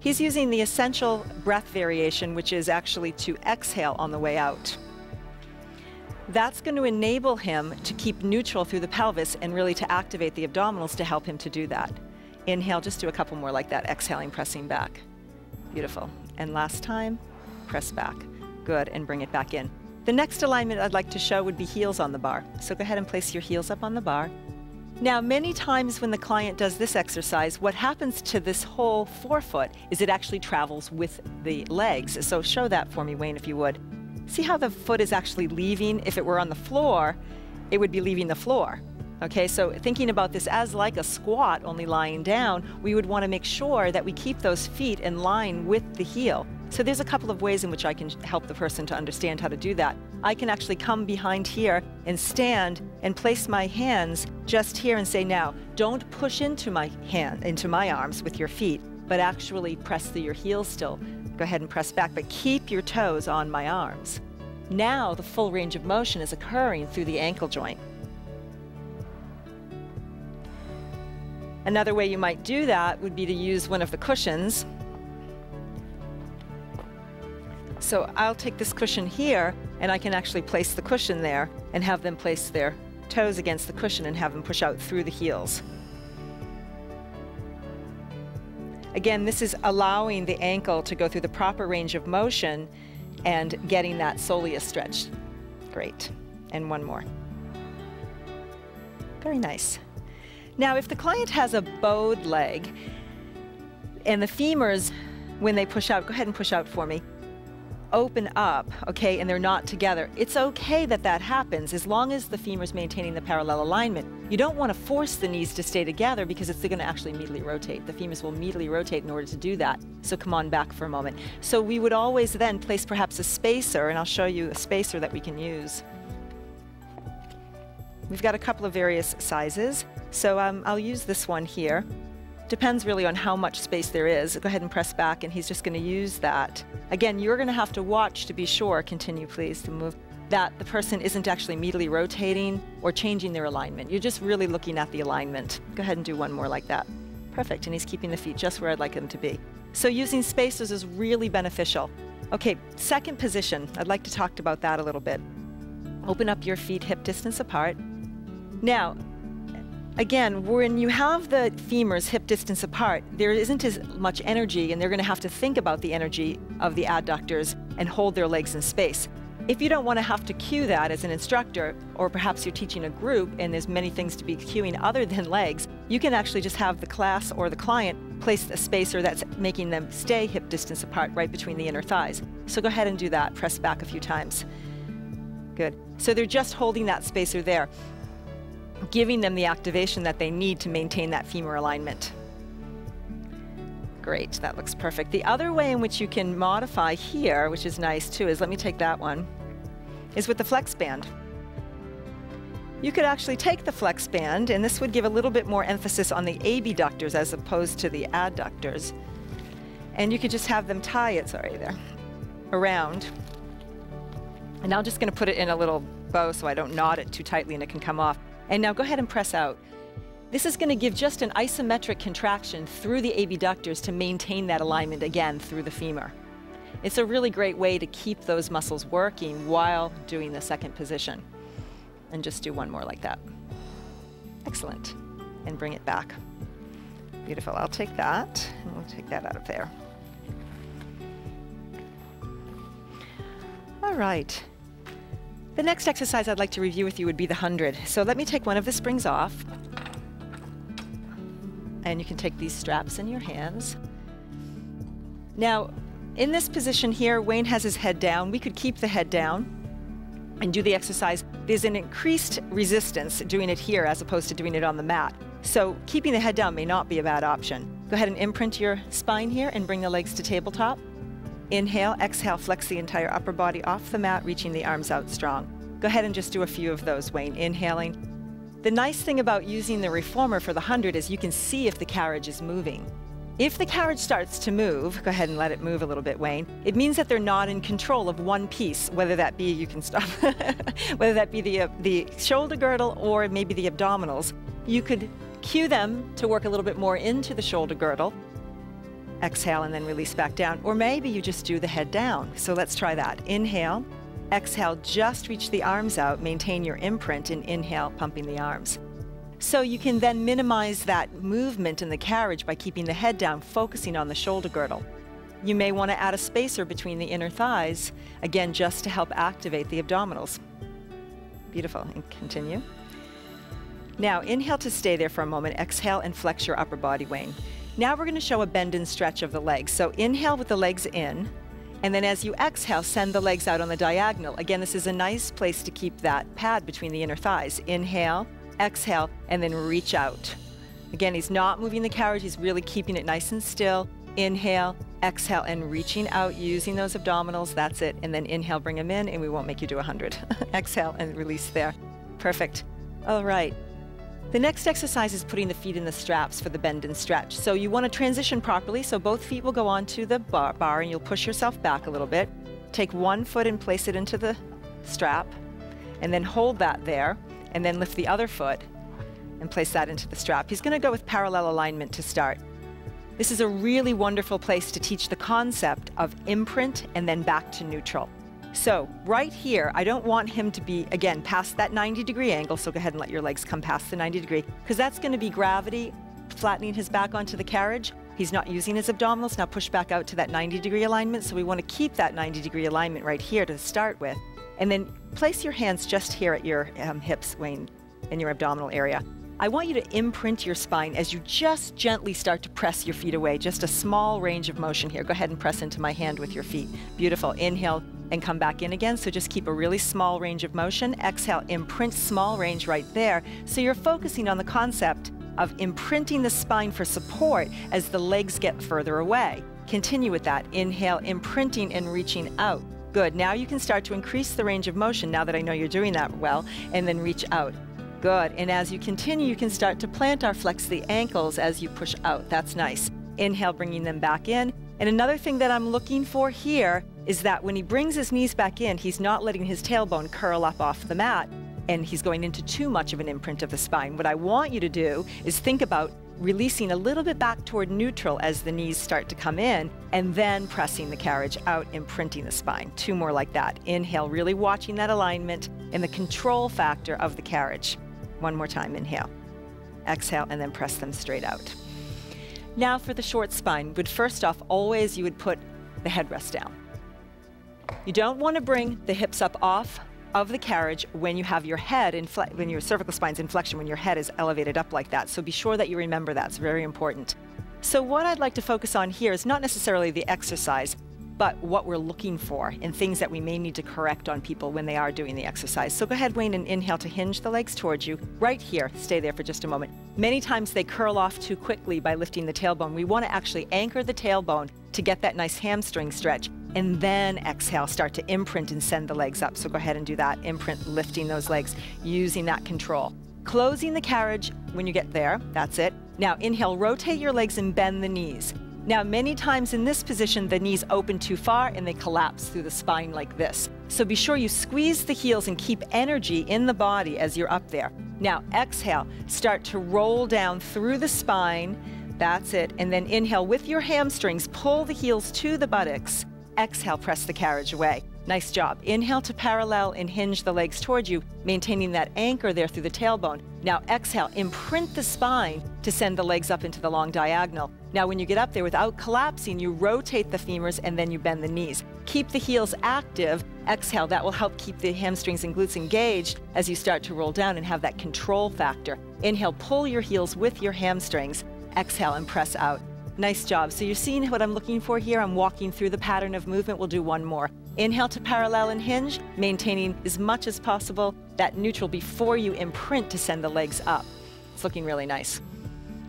Speaker 3: He's using the essential breath variation, which is actually to exhale on the way out. That's going to enable him to keep neutral through the pelvis and really to activate the abdominals to help him to do that. Inhale, just do a couple more like that, exhaling, pressing back. Beautiful. And last time, press back. Good, and bring it back in. The next alignment I'd like to show would be heels on the bar. So go ahead and place your heels up on the bar. Now, many times when the client does this exercise, what happens to this whole forefoot is it actually travels with the legs. So show that for me, Wayne, if you would. See how the foot is actually leaving? If it were on the floor, it would be leaving the floor. Okay, so thinking about this as like a squat, only lying down, we would want to make sure that we keep those feet in line with the heel. So there's a couple of ways in which I can help the person to understand how to do that. I can actually come behind here and stand and place my hands just here and say, now, don't push into my hand, into my arms with your feet, but actually press through your heels still. Go ahead and press back, but keep your toes on my arms. Now the full range of motion is occurring through the ankle joint. Another way you might do that would be to use one of the cushions. So I'll take this cushion here and I can actually place the cushion there and have them place their toes against the cushion and have them push out through the heels. Again, this is allowing the ankle to go through the proper range of motion and getting that soleus stretched. Great. And one more. Very nice. Now, if the client has a bowed leg and the femurs, when they push out, go ahead and push out for me, open up, okay, and they're not together, it's okay that that happens as long as the femur is maintaining the parallel alignment. You don't want to force the knees to stay together because it's going to actually immediately rotate. The femurs will immediately rotate in order to do that. So come on back for a moment. So we would always then place perhaps a spacer, and I'll show you a spacer that we can use. We've got a couple of various sizes. So um, I'll use this one here. Depends really on how much space there is. Go ahead and press back and he's just going to use that. Again, you're going to have to watch to be sure, continue please to move, that the person isn't actually immediately rotating or changing their alignment. You're just really looking at the alignment. Go ahead and do one more like that. Perfect, and he's keeping the feet just where I'd like them to be. So using spacers is really beneficial. Okay, second position, I'd like to talk about that a little bit. Open up your feet hip distance apart. Now, Again, when you have the femurs hip distance apart, there isn't as much energy, and they're going to have to think about the energy of the adductors and hold their legs in space. If you don't want to have to cue that as an instructor, or perhaps you're teaching a group and there's many things to be cueing other than legs, you can actually just have the class or the client place a spacer that's making them stay hip distance apart right between the inner thighs. So go ahead and do that. Press back a few times. Good. So they're just holding that spacer there giving them the activation that they need to maintain that femur alignment. Great, that looks perfect. The other way in which you can modify here, which is nice too, is let me take that one, is with the flex band. You could actually take the flex band, and this would give a little bit more emphasis on the abductors as opposed to the adductors. And you could just have them tie it, sorry there, around. And I'm just gonna put it in a little bow so I don't knot it too tightly and it can come off. And now go ahead and press out. This is going to give just an isometric contraction through the abductors to maintain that alignment again through the femur. It's a really great way to keep those muscles working while doing the second position. And just do one more like that. Excellent. And bring it back. Beautiful. I'll take that, and we'll take that out of there. All right. The next exercise I'd like to review with you would be the 100. So let me take one of the springs off. And you can take these straps in your hands. Now, in this position here, Wayne has his head down. We could keep the head down and do the exercise. There's an increased resistance doing it here as opposed to doing it on the mat. So keeping the head down may not be a bad option. Go ahead and imprint your spine here and bring the legs to tabletop. Inhale, exhale, flex the entire upper body off the mat, reaching the arms out strong. Go ahead and just do a few of those, Wayne. Inhaling. The nice thing about using the reformer for the 100 is you can see if the carriage is moving. If the carriage starts to move, go ahead and let it move a little bit, Wayne. It means that they're not in control of one piece, whether that be, you can stop, whether that be the, uh, the shoulder girdle or maybe the abdominals. You could cue them to work a little bit more into the shoulder girdle. Exhale and then release back down. Or maybe you just do the head down. So let's try that. Inhale. Exhale, just reach the arms out. Maintain your imprint and inhale, pumping the arms. So you can then minimize that movement in the carriage by keeping the head down, focusing on the shoulder girdle. You may want to add a spacer between the inner thighs, again, just to help activate the abdominals. Beautiful, and continue. Now, inhale to stay there for a moment. Exhale and flex your upper body, Wayne. Now we're going to show a bend and stretch of the legs. So inhale with the legs in, and then as you exhale, send the legs out on the diagonal. Again, this is a nice place to keep that pad between the inner thighs. Inhale, exhale, and then reach out. Again, he's not moving the carriage, he's really keeping it nice and still. Inhale, exhale, and reaching out using those abdominals. That's it. And then inhale, bring them in, and we won't make you do 100. exhale and release there. Perfect. All right. The next exercise is putting the feet in the straps for the bend and stretch. So you want to transition properly, so both feet will go onto the bar, bar and you'll push yourself back a little bit. Take one foot and place it into the strap, and then hold that there and then lift the other foot and place that into the strap. He's going to go with parallel alignment to start. This is a really wonderful place to teach the concept of imprint and then back to neutral. So right here, I don't want him to be, again, past that 90 degree angle, so go ahead and let your legs come past the 90 degree, because that's going to be gravity flattening his back onto the carriage. He's not using his abdominals, now push back out to that 90 degree alignment, so we want to keep that 90 degree alignment right here to start with. And then place your hands just here at your um, hips, Wayne, in your abdominal area. I want you to imprint your spine as you just gently start to press your feet away. Just a small range of motion here. Go ahead and press into my hand with your feet. Beautiful. Inhale and come back in again. So just keep a really small range of motion. Exhale, imprint small range right there. So you're focusing on the concept of imprinting the spine for support as the legs get further away. Continue with that. Inhale, imprinting and reaching out. Good. Now you can start to increase the range of motion now that I know you're doing that well, and then reach out. Good. And as you continue, you can start to plantar flex the ankles as you push out. That's nice. Inhale, bringing them back in. And another thing that I'm looking for here is that when he brings his knees back in, he's not letting his tailbone curl up off the mat and he's going into too much of an imprint of the spine. What I want you to do is think about releasing a little bit back toward neutral as the knees start to come in, and then pressing the carriage out, imprinting the spine. Two more like that. Inhale, really watching that alignment and the control factor of the carriage. One more time, inhale. Exhale, and then press them straight out. Now for the short spine, but first off, always you would put the headrest down. You don't want to bring the hips up off of the carriage when you have your head in when your cervical spine's in flexion, when your head is elevated up like that. So be sure that you remember that. It's very important. So what I'd like to focus on here is not necessarily the exercise, but what we're looking for and things that we may need to correct on people when they are doing the exercise. So go ahead, Wayne, and inhale to hinge the legs towards you. Right here, stay there for just a moment. Many times they curl off too quickly by lifting the tailbone. We want to actually anchor the tailbone to get that nice hamstring stretch and then exhale, start to imprint and send the legs up. So go ahead and do that. Imprint, lifting those legs, using that control. Closing the carriage when you get there. That's it. Now inhale, rotate your legs and bend the knees. Now, many times in this position, the knees open too far and they collapse through the spine like this. So be sure you squeeze the heels and keep energy in the body as you're up there. Now, exhale, start to roll down through the spine. That's it. And then inhale with your hamstrings, pull the heels to the buttocks. Exhale, press the carriage away. Nice job. Inhale to parallel and hinge the legs towards you, maintaining that anchor there through the tailbone. Now exhale, imprint the spine to send the legs up into the long diagonal. Now when you get up there without collapsing, you rotate the femurs and then you bend the knees. Keep the heels active. Exhale, that will help keep the hamstrings and glutes engaged as you start to roll down and have that control factor. Inhale, pull your heels with your hamstrings. exhale and press out. Nice job. So you're seeing what I'm looking for here. I'm walking through the pattern of movement. We'll do one more. Inhale to parallel and hinge, maintaining as much as possible that neutral before you imprint to send the legs up. It's looking really nice.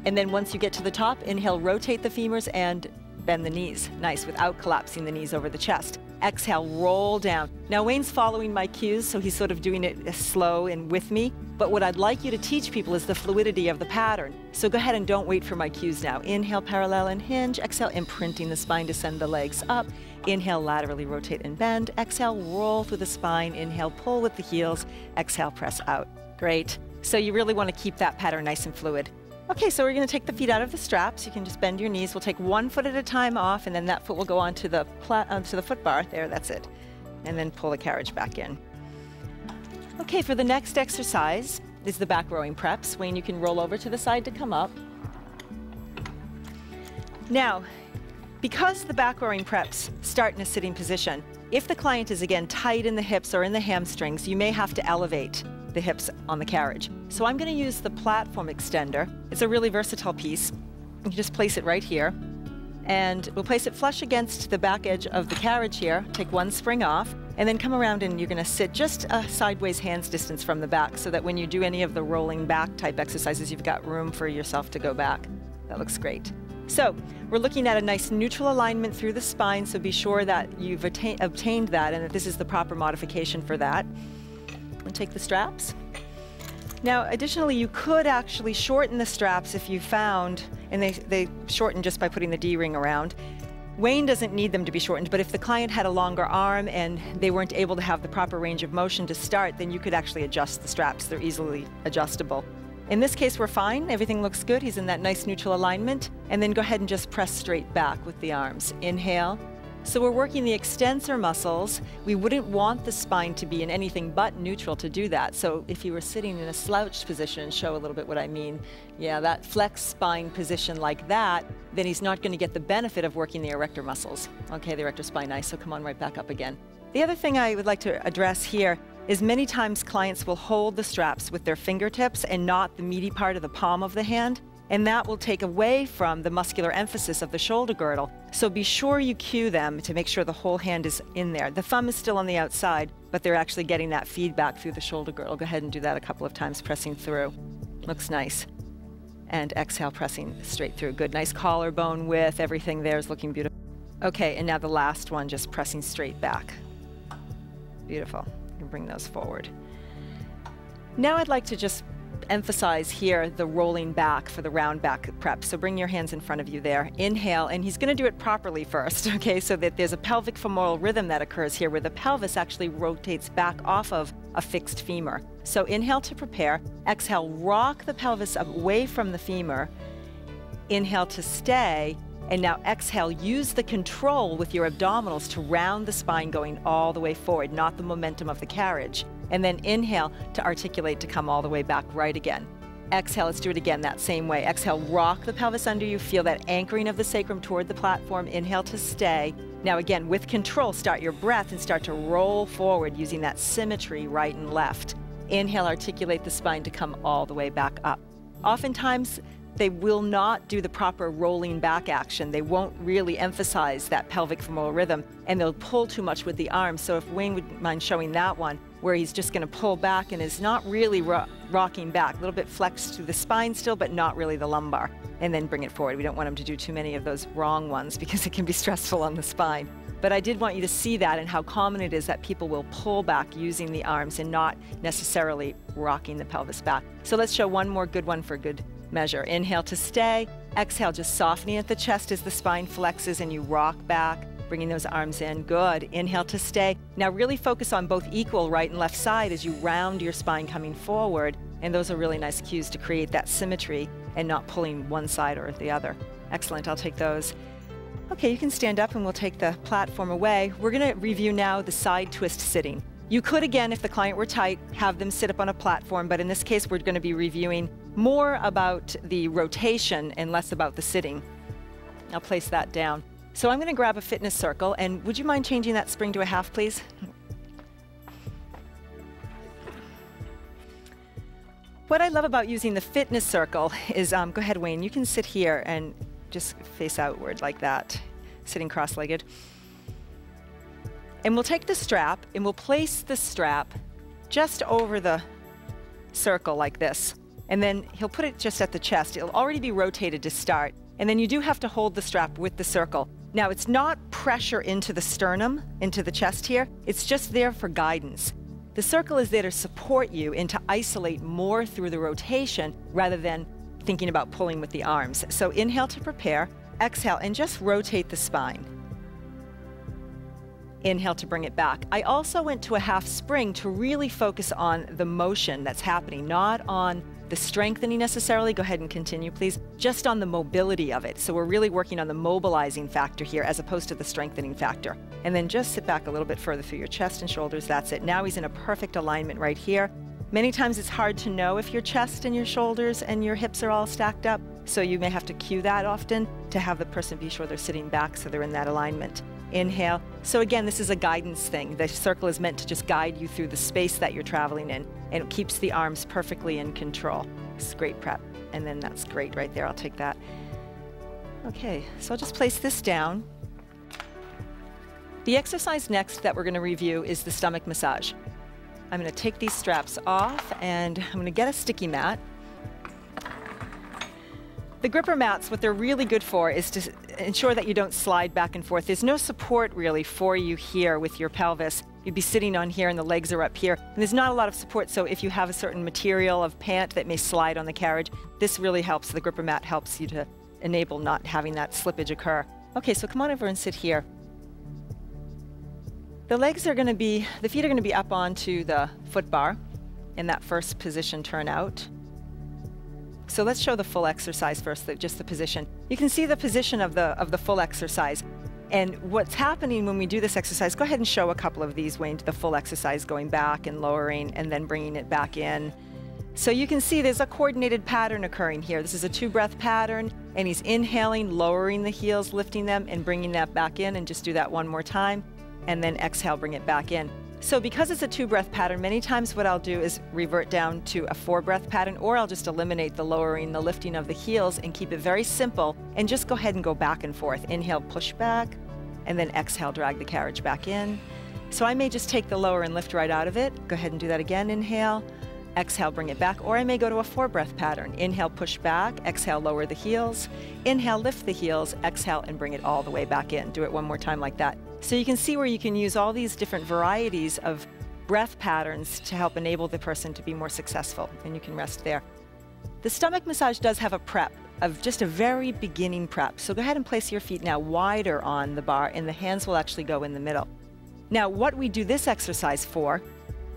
Speaker 3: And then once you get to the top, inhale, rotate the femurs and bend the knees. Nice, without collapsing the knees over the chest. Exhale, roll down. Now Wayne's following my cues, so he's sort of doing it slow and with me. But what I'd like you to teach people is the fluidity of the pattern. So go ahead and don't wait for my cues now. Inhale, parallel and hinge. Exhale, imprinting the spine to send the legs up. Inhale, laterally rotate and bend. Exhale, roll through the spine. Inhale, pull with the heels. Exhale, press out. Great. So you really want to keep that pattern nice and fluid. Okay, so we're going to take the feet out of the straps. You can just bend your knees. We'll take one foot at a time off, and then that foot will go onto the, onto um, the foot bar. There, that's it. And then pull the carriage back in. Okay, for the next exercise is the back rowing preps. Wayne, you can roll over to the side to come up. Now, because the back rowing preps start in a sitting position, if the client is again tight in the hips or in the hamstrings, you may have to elevate the hips on the carriage. So I'm going to use the platform extender. It's a really versatile piece. You just place it right here. And we'll place it flush against the back edge of the carriage here. Take one spring off, and then come around and you're going to sit just a sideways hands distance from the back so that when you do any of the rolling back type exercises, you've got room for yourself to go back. That looks great. So we're looking at a nice neutral alignment through the spine, so be sure that you've obtained that and that this is the proper modification for that and take the straps. Now, additionally, you could actually shorten the straps if you found, and they, they shorten just by putting the D-ring around. Wayne doesn't need them to be shortened, but if the client had a longer arm and they weren't able to have the proper range of motion to start, then you could actually adjust the straps. They're easily adjustable. In this case, we're fine. Everything looks good. He's in that nice neutral alignment. And then go ahead and just press straight back with the arms. Inhale, so we're working the extensor muscles. We wouldn't want the spine to be in anything but neutral to do that. So if you were sitting in a slouched position, and show a little bit what I mean. Yeah, that flex spine position like that, then he's not going to get the benefit of working the erector muscles. Okay, the erector spine, nice. So come on right back up again. The other thing I would like to address here is many times clients will hold the straps with their fingertips and not the meaty part of the palm of the hand and that will take away from the muscular emphasis of the shoulder girdle. So be sure you cue them to make sure the whole hand is in there. The thumb is still on the outside, but they're actually getting that feedback through the shoulder girdle. Go ahead and do that a couple of times, pressing through. Looks nice. And exhale, pressing straight through. Good, nice collarbone width. Everything there is looking beautiful. Okay, and now the last one, just pressing straight back. Beautiful. You can bring those forward. Now I'd like to just emphasize here the rolling back for the round back prep. So bring your hands in front of you there. Inhale, and he's going to do it properly first, okay, so that there's a pelvic femoral rhythm that occurs here where the pelvis actually rotates back off of a fixed femur. So inhale to prepare. Exhale, rock the pelvis away from the femur. Inhale to stay. And now exhale, use the control with your abdominals to round the spine going all the way forward, not the momentum of the carriage and then inhale to articulate to come all the way back right again. Exhale, let's do it again that same way. Exhale, rock the pelvis under you. Feel that anchoring of the sacrum toward the platform. Inhale to stay. Now, again, with control, start your breath and start to roll forward using that symmetry right and left. Inhale, articulate the spine to come all the way back up. Oftentimes, they will not do the proper rolling back action. They won't really emphasize that pelvic femoral rhythm, and they'll pull too much with the arms. So if Wayne would mind showing that one, where he's just going to pull back and is not really ro rocking back, a little bit flexed to the spine still, but not really the lumbar, and then bring it forward. We don't want him to do too many of those wrong ones because it can be stressful on the spine. But I did want you to see that and how common it is that people will pull back using the arms and not necessarily rocking the pelvis back. So let's show one more good one for good measure. Inhale to stay. Exhale, just softening at the chest as the spine flexes and you rock back, bringing those arms in. Good. Inhale to stay. Now really focus on both equal right and left side as you round your spine coming forward. And those are really nice cues to create that symmetry and not pulling one side or the other. Excellent. I'll take those. Okay, you can stand up and we'll take the platform away. We're going to review now the side twist sitting. You could, again, if the client were tight, have them sit up on a platform, but in this case, we're going to be reviewing more about the rotation and less about the sitting. I'll place that down. So I'm going to grab a fitness circle, and would you mind changing that spring to a half, please? What I love about using the fitness circle is, um, go ahead, Wayne, you can sit here and just face outward like that, sitting cross-legged. And we'll take the strap and we'll place the strap just over the circle like this. And then he'll put it just at the chest. It'll already be rotated to start. And then you do have to hold the strap with the circle. Now, it's not pressure into the sternum, into the chest here. It's just there for guidance. The circle is there to support you and to isolate more through the rotation rather than thinking about pulling with the arms. So inhale to prepare, exhale, and just rotate the spine. Inhale to bring it back. I also went to a half spring to really focus on the motion that's happening, not on the strengthening necessarily. Go ahead and continue, please. Just on the mobility of it. So we're really working on the mobilizing factor here as opposed to the strengthening factor. And then just sit back a little bit further through your chest and shoulders. That's it. Now he's in a perfect alignment right here. Many times it's hard to know if your chest and your shoulders and your hips are all stacked up. So you may have to cue that often to have the person be sure they're sitting back so they're in that alignment. Inhale. So again, this is a guidance thing. The circle is meant to just guide you through the space that you're traveling in, and it keeps the arms perfectly in control. It's great prep. And then that's great right there. I'll take that. Okay, so I'll just place this down. The exercise next that we're going to review is the stomach massage. I'm going to take these straps off and I'm going to get a sticky mat. The gripper mats, what they're really good for is to ensure that you don't slide back and forth. There's no support really for you here with your pelvis. You'd be sitting on here and the legs are up here. And there's not a lot of support, so if you have a certain material of pant that may slide on the carriage, this really helps. The gripper mat helps you to enable not having that slippage occur. Okay, so come on over and sit here. The legs are going to be, the feet are going to be up onto the foot bar in that first position turnout. So let's show the full exercise first, just the position. You can see the position of the, of the full exercise. And what's happening when we do this exercise, go ahead and show a couple of these, Wayne, the full exercise, going back and lowering and then bringing it back in. So you can see there's a coordinated pattern occurring here. This is a two breath pattern, and he's inhaling, lowering the heels, lifting them, and bringing that back in. And just do that one more time. And then exhale, bring it back in. So because it's a two breath pattern, many times what I'll do is revert down to a four breath pattern, or I'll just eliminate the lowering, the lifting of the heels and keep it very simple and just go ahead and go back and forth. Inhale, push back, and then exhale, drag the carriage back in. So I may just take the lower and lift right out of it. Go ahead and do that again. Inhale, exhale, bring it back, or I may go to a four breath pattern. Inhale, push back, exhale, lower the heels. Inhale, lift the heels, exhale, and bring it all the way back in. Do it one more time like that. So you can see where you can use all these different varieties of breath patterns to help enable the person to be more successful, and you can rest there. The stomach massage does have a prep of just a very beginning prep. So go ahead and place your feet now wider on the bar, and the hands will actually go in the middle. Now, what we do this exercise for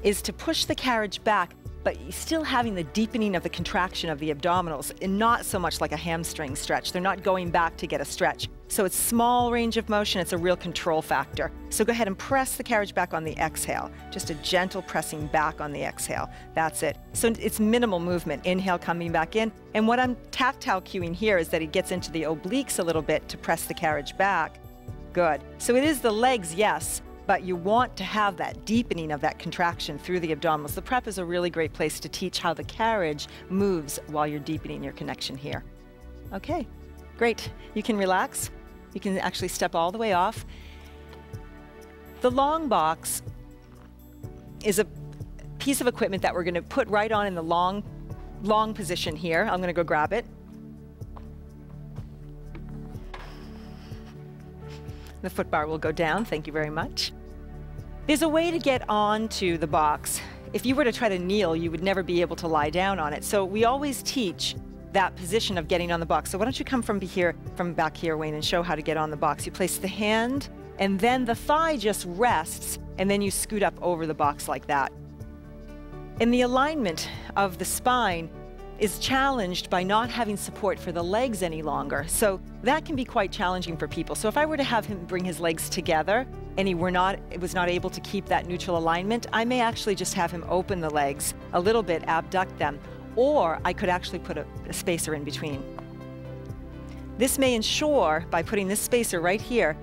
Speaker 3: is to push the carriage back but still having the deepening of the contraction of the abdominals and not so much like a hamstring stretch. They're not going back to get a stretch. So it's small range of motion, it's a real control factor. So go ahead and press the carriage back on the exhale. Just a gentle pressing back on the exhale. That's it. So it's minimal movement. Inhale, coming back in. And what I'm tactile cueing here is that he gets into the obliques a little bit to press the carriage back. Good. So it is the legs, yes, but you want to have that deepening of that contraction through the abdominals. The prep is a really great place to teach how the carriage moves while you're deepening your connection here. Okay, great. You can relax. You can actually step all the way off. The long box is a piece of equipment that we're going to put right on in the long, long position here. I'm going to go grab it. The foot bar will go down. Thank you very much. There's a way to get onto the box. If you were to try to kneel, you would never be able to lie down on it. So we always teach that position of getting on the box. So why don't you come from here, from back here, Wayne, and show how to get on the box. You place the hand, and then the thigh just rests, and then you scoot up over the box like that. In the alignment of the spine, is challenged by not having support for the legs any longer. So that can be quite challenging for people. So if I were to have him bring his legs together and he were not was not able to keep that neutral alignment, I may actually just have him open the legs a little bit, abduct them, or I could actually put a, a spacer in between. This may ensure, by putting this spacer right here,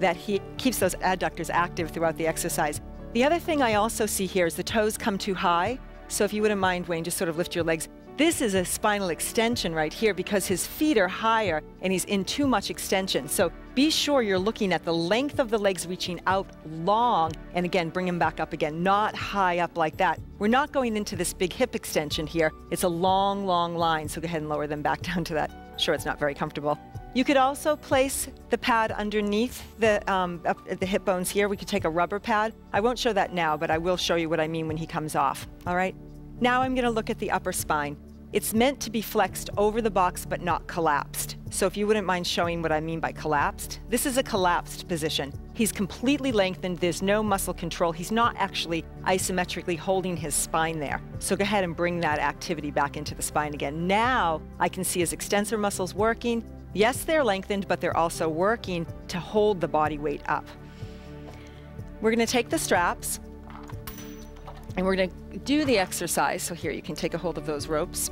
Speaker 3: that he keeps those adductors active throughout the exercise. The other thing I also see here is the toes come too high So if you wouldn't mind, Wayne, just sort of lift your legs. This is a spinal extension right here because his feet are higher and he's in too much extension. So be sure you're looking at the length of the legs reaching out long and again, bring him back up again, not high up like that. We're not going into this big hip extension here. It's a long, long line. So go ahead and lower them back down to that. Sure, it's not very comfortable. You could also place the pad underneath the, um, the hip bones here. We could take a rubber pad. I won't show that now, but I will show you what I mean when he comes off. All right? Now I'm going to look at the upper spine. It's meant to be flexed over the box but not collapsed. So if you wouldn't mind showing what I mean by collapsed, this is a collapsed position. He's completely lengthened, there's no muscle control. He's not actually isometrically holding his spine there. So go ahead and bring that activity back into the spine again. Now I can see his extensor muscles working. Yes, they're lengthened, but they're also working to hold the body weight up. We're gonna take the straps and we're gonna do the exercise. So here, you can take a hold of those ropes.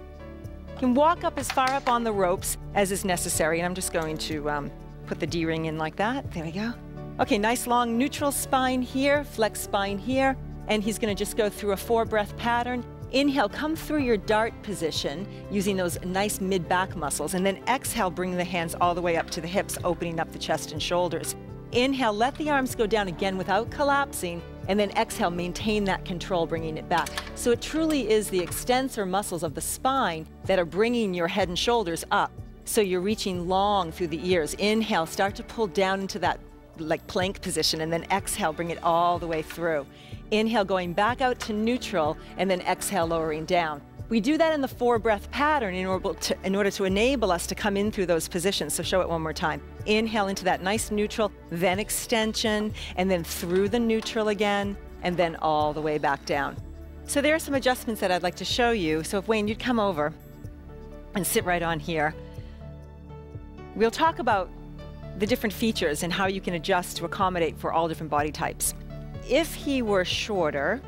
Speaker 3: Can walk up as far up on the ropes as is necessary. And I'm just going to um, put the D-ring in like that. There we go. Okay, nice long neutral spine here, flex spine here. And he's gonna just go through a four breath pattern. Inhale, come through your dart position using those nice mid-back muscles. And then exhale, bring the hands all the way up to the hips, opening up the chest and shoulders. Inhale, let the arms go down again without collapsing and then exhale, maintain that control, bringing it back. So it truly is the extensor muscles of the spine that are bringing your head and shoulders up. So you're reaching long through the ears. Inhale, start to pull down into that like plank position, and then exhale, bring it all the way through. Inhale, going back out to neutral, and then exhale, lowering down. We do that in the four breath pattern in order, to, in order to enable us to come in through those positions. So show it one more time. Inhale into that nice neutral, then extension, and then through the neutral again, and then all the way back down. So there are some adjustments that I'd like to show you. So if Wayne, you'd come over and sit right on here. We'll talk about the different features and how you can adjust to accommodate for all different body types. If he were shorter,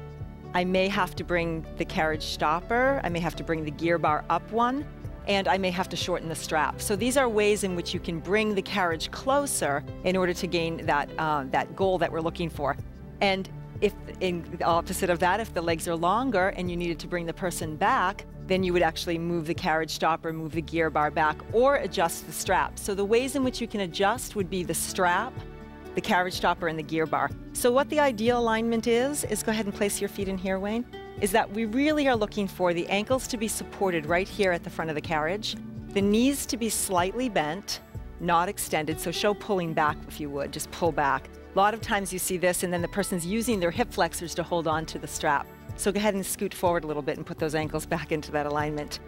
Speaker 3: I may have to bring the carriage stopper, I may have to bring the gear bar up one, and I may have to shorten the strap. So these are ways in which you can bring the carriage closer in order to gain that, uh, that goal that we're looking for. And if in the opposite of that, if the legs are longer and you needed to bring the person back, then you would actually move the carriage stopper, move the gear bar back, or adjust the strap. So the ways in which you can adjust would be the strap, the carriage stopper, and the gear bar. So what the ideal alignment is, is go ahead and place your feet in here, Wayne, is that we really are looking for the ankles to be supported right here at the front of the carriage, the knees to be slightly bent, not extended, so show pulling back if you would, just pull back. A lot of times you see this and then the person's using their hip flexors to hold on to the strap. So go ahead and scoot forward a little bit and put those ankles back into that alignment.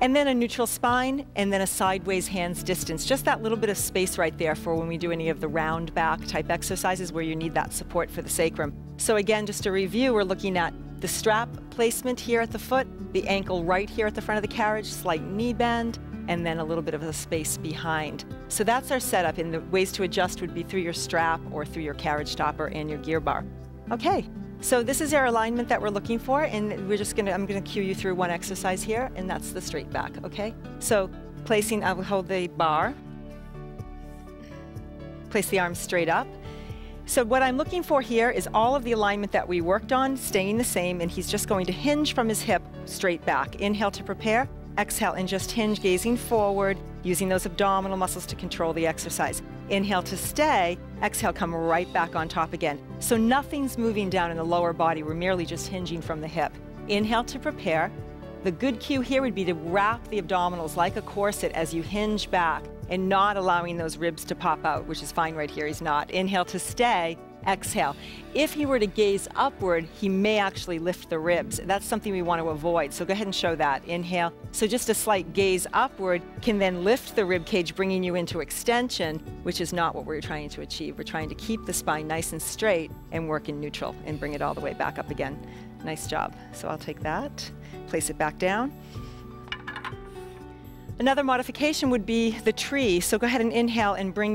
Speaker 3: And then a neutral spine, and then a sideways hands distance. Just that little bit of space right there for when we do any of the round back type exercises where you need that support for the sacrum. So again, just to review, we're looking at the strap placement here at the foot, the ankle right here at the front of the carriage, slight knee bend, and then a little bit of a space behind. So that's our setup, and the ways to adjust would be through your strap or through your carriage stopper and your gear bar. Okay, so this is our alignment that we're looking for, and we're just gonna, I'm gonna cue you through one exercise here, and that's the straight back, okay? So placing, I will hold the bar, place the arms straight up. So what I'm looking for here is all of the alignment that we worked on staying the same, and he's just going to hinge from his hip straight back. Inhale to prepare, exhale and just hinge, gazing forward, using those abdominal muscles to control the exercise. Inhale to stay, exhale, come right back on top again. So nothing's moving down in the lower body, we're merely just hinging from the hip. Inhale to prepare. The good cue here would be to wrap the abdominals like a corset as you hinge back and not allowing those ribs to pop out, which is fine right here, he's not. Inhale to stay, exhale. If he were to gaze upward, he may actually lift the ribs. That's something we want to avoid. So go ahead and show that. Inhale. So just a slight gaze upward can then lift the rib cage, bringing you into extension, which is not what we're trying to achieve. We're trying to keep the spine nice and straight and work in neutral and bring it all the way back up again. Nice job. So I'll take that, place it back down. Another modification would be the tree. So go ahead and inhale and bring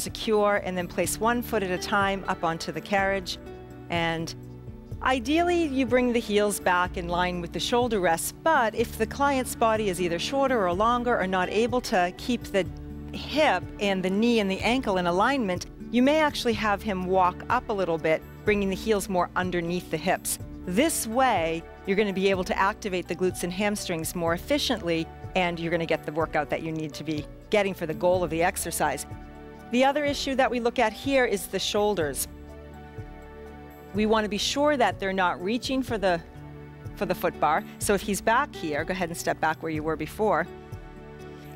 Speaker 3: secure, and then place one foot at a time up onto the carriage. And ideally, you bring the heels back in line with the shoulder rests, but if the client's body is either shorter or longer or not able to keep the hip and the knee and the ankle in alignment, you may actually have him walk up a little bit, bringing the heels more underneath the hips. This way, you're going to be able to activate the glutes and hamstrings more efficiently, and you're going to get the workout that you need to be getting for the goal of the exercise. The other issue that we look at here is the shoulders. We want to be sure that they're not reaching for the for the foot bar. So if he's back here, go ahead and step back where you were before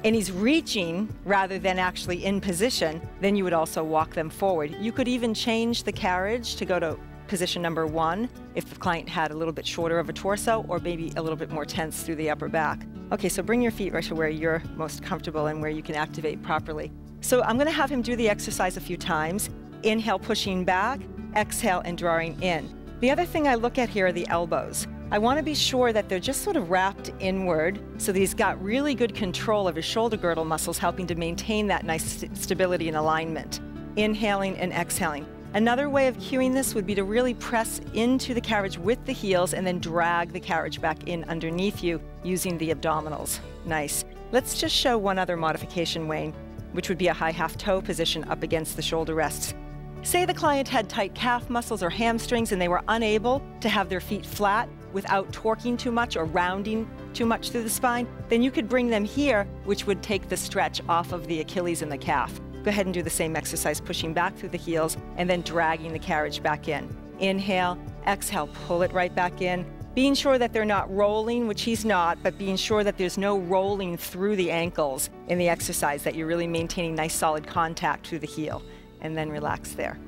Speaker 3: and he's reaching rather than actually in position, then you would also walk them forward. You could even change the carriage to go to position number one if the client had a little bit shorter of a torso or maybe a little bit more tense through the upper back. Okay, so bring your feet right to where you're most comfortable and where you can activate properly. So I'm going to have him do the exercise a few times. Inhale, pushing back, exhale, and drawing in. The other thing I look at here are the elbows. I want to be sure that they're just sort of wrapped inward so that he's got really good control of his shoulder girdle muscles, helping to maintain that nice st stability and alignment. Inhaling and exhaling. Another way of cueing this would be to really press into the carriage with the heels and then drag the carriage back in underneath you using the abdominals. Nice. Let's just show one other modification, Wayne, which would be a high half toe position up against the shoulder rests. Say the client had tight calf muscles or hamstrings and they were unable to have their feet flat without torquing too much or rounding too much through the spine, then you could bring them here, which would take the stretch off of the Achilles and the calf. Go ahead and do the same exercise, pushing back through the heels and then dragging the carriage back in. Inhale, exhale, pull it right back in. Being sure that they're not rolling, which he's not, but being sure that there's no rolling through the ankles in the exercise, that you're really maintaining nice solid contact through the heel. And then relax there.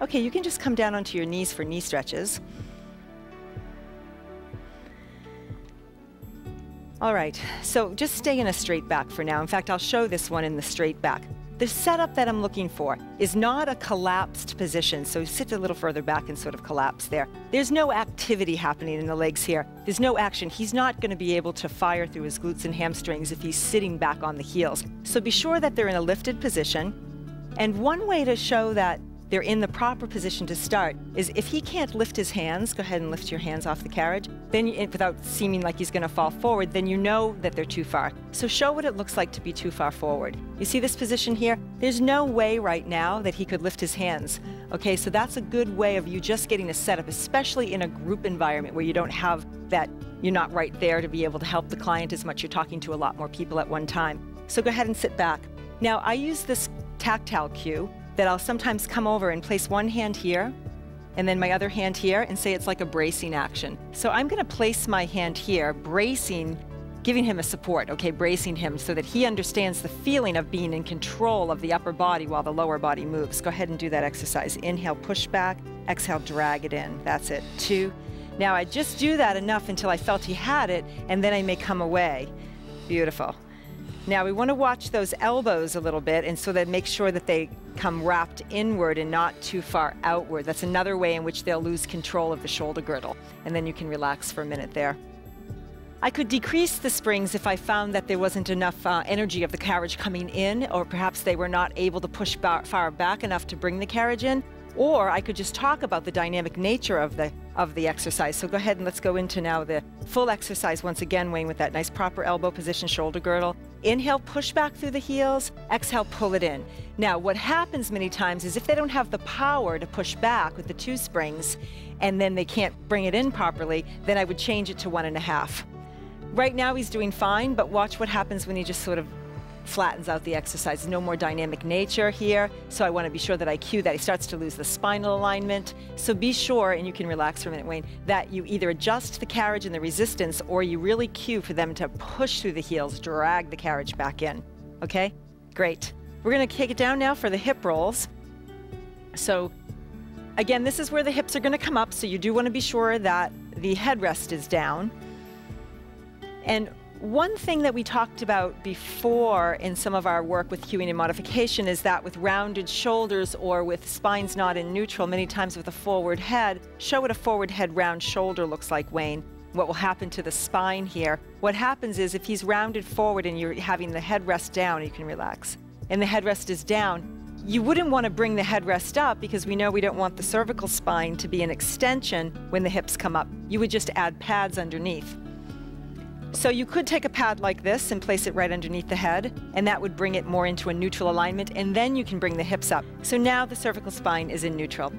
Speaker 3: Okay, you can just come down onto your knees for knee stretches. All right, so just stay in a straight back for now. In fact, I'll show this one in the straight back. The setup that I'm looking for is not a collapsed position, so sit a little further back and sort of collapse there. There's no activity happening in the legs here. There's no action. He's not going to be able to fire through his glutes and hamstrings if he's sitting back on the heels. So be sure that they're in a lifted position. And one way to show that they're in the proper position to start is if he can't lift his hands, go ahead and lift your hands off the carriage, then you, without seeming like he's going to fall forward, then you know that they're too far. So show what it looks like to be too far forward. You see this position here? There's no way right now that he could lift his hands. Okay, so that's a good way of you just getting a setup, especially in a group environment where you don't have that, you're not right there to be able to help the client as much. You're talking to a lot more people at one time. So go ahead and sit back. Now, I use this tactile cue that I'll sometimes come over and place one hand here and then my other hand here and say it's like a bracing action. So I'm going to place my hand here, bracing, giving him a support, okay, bracing him so that he understands the feeling of being in control of the upper body while the lower body moves. Go ahead and do that exercise. Inhale, push back, exhale, drag it in. That's it. Two. Now I just do that enough until I felt he had it, and then I may come away. Beautiful. Now we want to watch those elbows a little bit and so that make sure that they come wrapped inward and not too far outward. That's another way in which they'll lose control of the shoulder girdle. And then you can relax for a minute there. I could decrease the springs if I found that there wasn't enough uh, energy of the carriage coming in, or perhaps they were not able to push far back enough to bring the carriage in. Or I could just talk about the dynamic nature of the of the exercise. So go ahead and let's go into now the full exercise once again, Wayne, with that nice proper elbow position, shoulder girdle. Inhale, push back through the heels. Exhale, pull it in. Now, what happens many times is if they don't have the power to push back with the two springs, and then they can't bring it in properly, then I would change it to one and a half. Right now he's doing fine, but watch what happens when he just sort of flattens out the exercise. No more dynamic nature here, so I want to be sure that I cue that. He starts to lose the spinal alignment. So be sure, and you can relax for a minute, Wayne, that you either adjust the carriage and the resistance or you really cue for them to push through the heels, drag the carriage back in. Okay? Great. We're going to kick it down now for the hip rolls. So again, this is where the hips are going to come up, so you do want to be sure that the headrest is down. And one thing that we talked about before in some of our work with cueing and modification is that with rounded shoulders or with spines not in neutral, many times with a forward head, show what a forward head round shoulder looks like, Wayne. What will happen to the spine here? What happens is if he's rounded forward and you're having the head rest down, you can relax, and the headrest is down, You wouldn't want to bring the headrest up because we know we don't want the cervical spine to be an extension when the hips come up. You would just add pads underneath. So you could take a pad like this and place it right underneath the head, and that would bring it more into a neutral alignment, and then you can bring the hips up. So now the cervical spine is in neutral.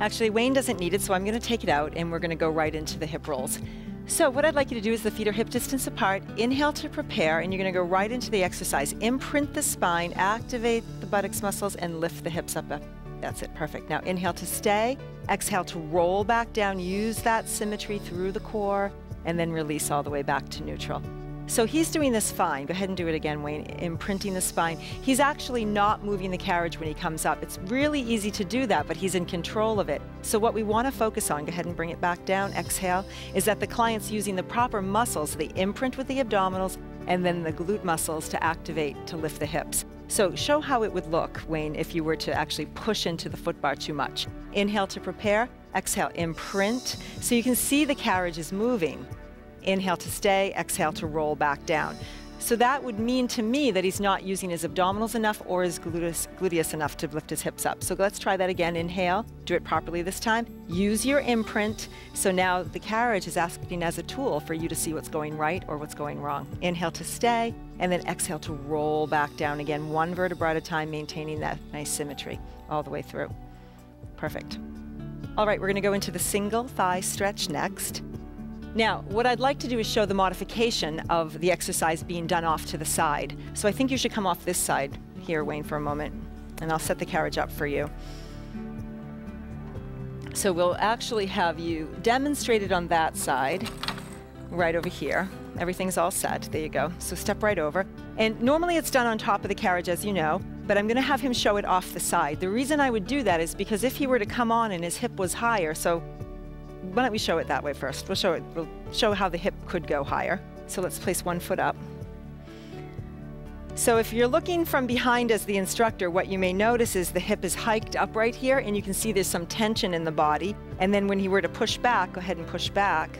Speaker 3: Actually, Wayne doesn't need it, so I'm going to take it out, and we're going to go right into the hip rolls. So what I'd like you to do is the feet are hip distance apart. Inhale to prepare, and you're going to go right into the exercise. Imprint the spine, activate the buttocks muscles, and lift the hips up. That's it, perfect. Now inhale to stay. Exhale to roll back down. Use that symmetry through the core and then release all the way back to neutral. So he's doing this fine. Go ahead and do it again, Wayne, imprinting the spine. He's actually not moving the carriage when he comes up. It's really easy to do that, but he's in control of it. So what we want to focus on, go ahead and bring it back down, exhale, is that the client's using the proper muscles, the imprint with the abdominals, and then the glute muscles to activate to lift the hips. So show how it would look, Wayne, if you were to actually push into the foot bar too much. Inhale to prepare, exhale, imprint. So you can see the carriage is moving. Inhale to stay, exhale to roll back down. So that would mean to me that he's not using his abdominals enough or his gluteus, gluteus, enough to lift his hips up. So let's try that again. Inhale, do it properly this time. Use your imprint. So now the carriage is acting as a tool for you to see what's going right or what's going wrong. Inhale to stay, and then exhale to roll back down again, one vertebra at a time, maintaining that nice symmetry all the way through. Perfect. All right, we're gonna go into the single thigh stretch next. Now, what I'd like to do is show the modification of the exercise being done off to the side. So I think you should come off this side here, Wayne, for a moment, and I'll set the carriage up for you. So we'll actually have you demonstrated on that side, right over here. Everything's all set. There you go. So step right over. And normally it's done on top of the carriage, as you know, but I'm going to have him show it off the side. The reason I would do that is because if he were to come on and his hip was higher, so why don't we show it that way first? We'll show it. We'll show how the hip could go higher. So let's place one foot up. So if you're looking from behind as the instructor, what you may notice is the hip is hiked up right here, and you can see there's some tension in the body. And then when he were to push back, go ahead and push back,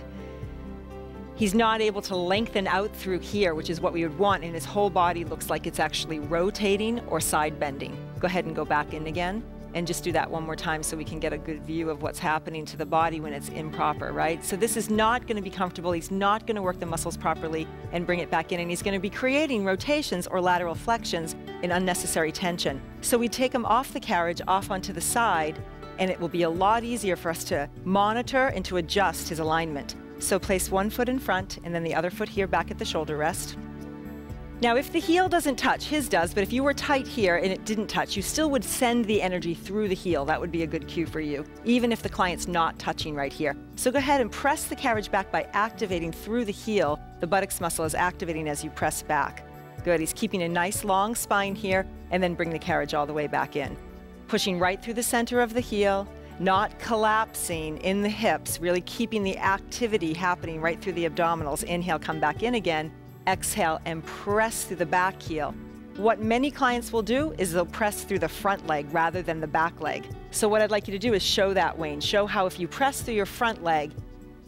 Speaker 3: he's not able to lengthen out through here, which is what we would want, and his whole body looks like it's actually rotating or side bending. Go ahead and go back in again and just do that one more time so we can get a good view of what's happening to the body when it's improper, right? So this is not going to be comfortable. He's not going to work the muscles properly and bring it back in, and he's going to be creating rotations or lateral flexions in unnecessary tension. So we take him off the carriage, off onto the side, and it will be a lot easier for us to monitor and to adjust his alignment. So place one foot in front and then the other foot here back at the shoulder rest. Now, if the heel doesn't touch, his does, but if you were tight here and it didn't touch, you still would send the energy through the heel. That would be a good cue for you, even if the client's not touching right here. So go ahead and press the carriage back by activating through the heel. The buttocks muscle is activating as you press back. Good, he's keeping a nice long spine here, and then bring the carriage all the way back in. Pushing right through the center of the heel, not collapsing in the hips, really keeping the activity happening right through the abdominals. Inhale, come back in again exhale, and press through the back heel. What many clients will do is they'll press through the front leg rather than the back leg. So what I'd like you to do is show that, Wayne. Show how if you press through your front leg,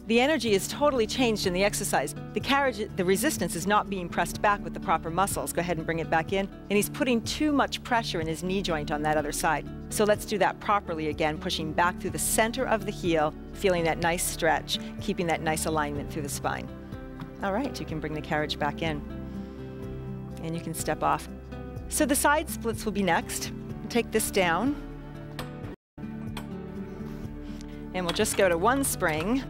Speaker 3: the energy is totally changed in the exercise. The carriage, the resistance is not being pressed back with the proper muscles. Go ahead and bring it back in. And he's putting too much pressure in his knee joint on that other side. So let's do that properly again, pushing back through the center of the heel, feeling that nice stretch, keeping that nice alignment through the spine. All right, you can bring the carriage back in and you can step off. So the side splits will be next. Take this down and we'll just go to one spring.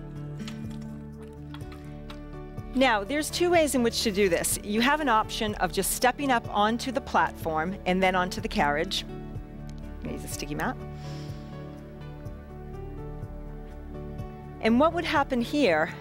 Speaker 3: Now, there's two ways in which to do this. You have an option of just stepping up onto the platform and then onto the carriage. use a sticky mat. And what would happen here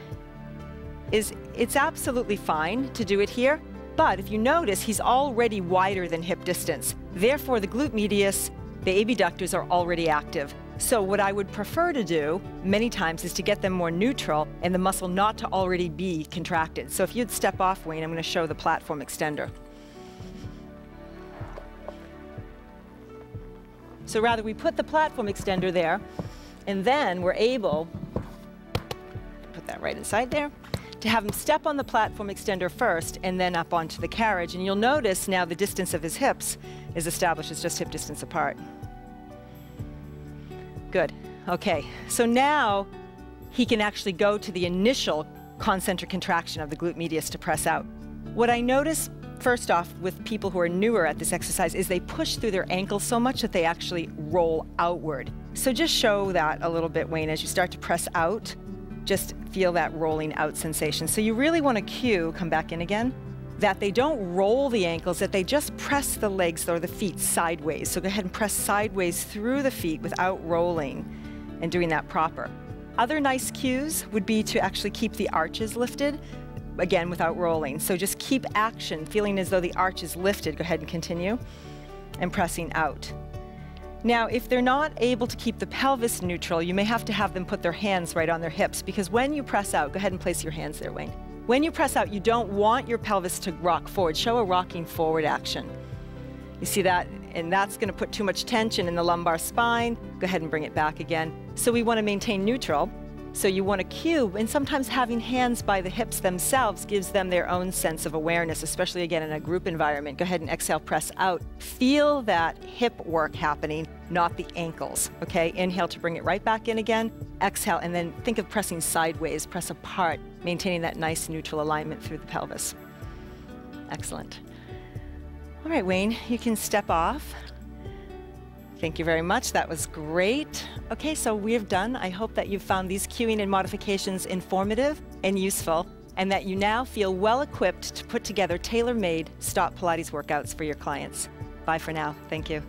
Speaker 3: is it's absolutely fine to do it here, but if you notice, he's already wider than hip distance. Therefore, the glute medius, the abductors are already active. So what I would prefer to do many times is to get them more neutral and the muscle not to already be contracted. So if you'd step off, Wayne, I'm going to show the platform extender. So rather, we put the platform extender there, and then we're able, put that right inside there, to have him step on the platform extender first and then up onto the carriage. And you'll notice now the distance of his hips is established as just hip distance apart. Good. Okay, so now he can actually go to the initial concentric contraction of the glute medius to press out. What I notice first off with people who are newer at this exercise is they push through their ankles so much that they actually roll outward. So just show that a little bit, Wayne, as you start to press out, just feel that rolling out sensation. So you really want to cue, come back in again, that they don't roll the ankles, that they just press the legs or the feet sideways. So go ahead and press sideways through the feet without rolling and doing that proper. Other nice cues would be to actually keep the arches lifted, again without rolling. So just keep action, feeling as though the arch is lifted. Go ahead and continue, and pressing out. Now, if they're not able to keep the pelvis neutral, you may have to have them put their hands right on their hips because when you press out, go ahead and place your hands there, Wayne. When you press out, you don't want your pelvis to rock forward. Show a rocking forward action. You see that? And that's going to put too much tension in the lumbar spine. Go ahead and bring it back again. So we want to maintain neutral. So you want to cube, and sometimes having hands by the hips themselves gives them their own sense of awareness, especially again in a group environment. Go ahead and exhale, press out. Feel that hip work happening, not the ankles. Okay, inhale to bring it right back in again. Exhale, and then think of pressing sideways, press apart, maintaining that nice neutral alignment through the pelvis. Excellent. All right, Wayne, you can step off. Thank you very much. That was great. Okay, so we've done. I hope that you've found these cueing and modifications informative and useful, and that you now feel well equipped to put together tailor made STOTT Pilates workouts for your clients. Bye for now. Thank you.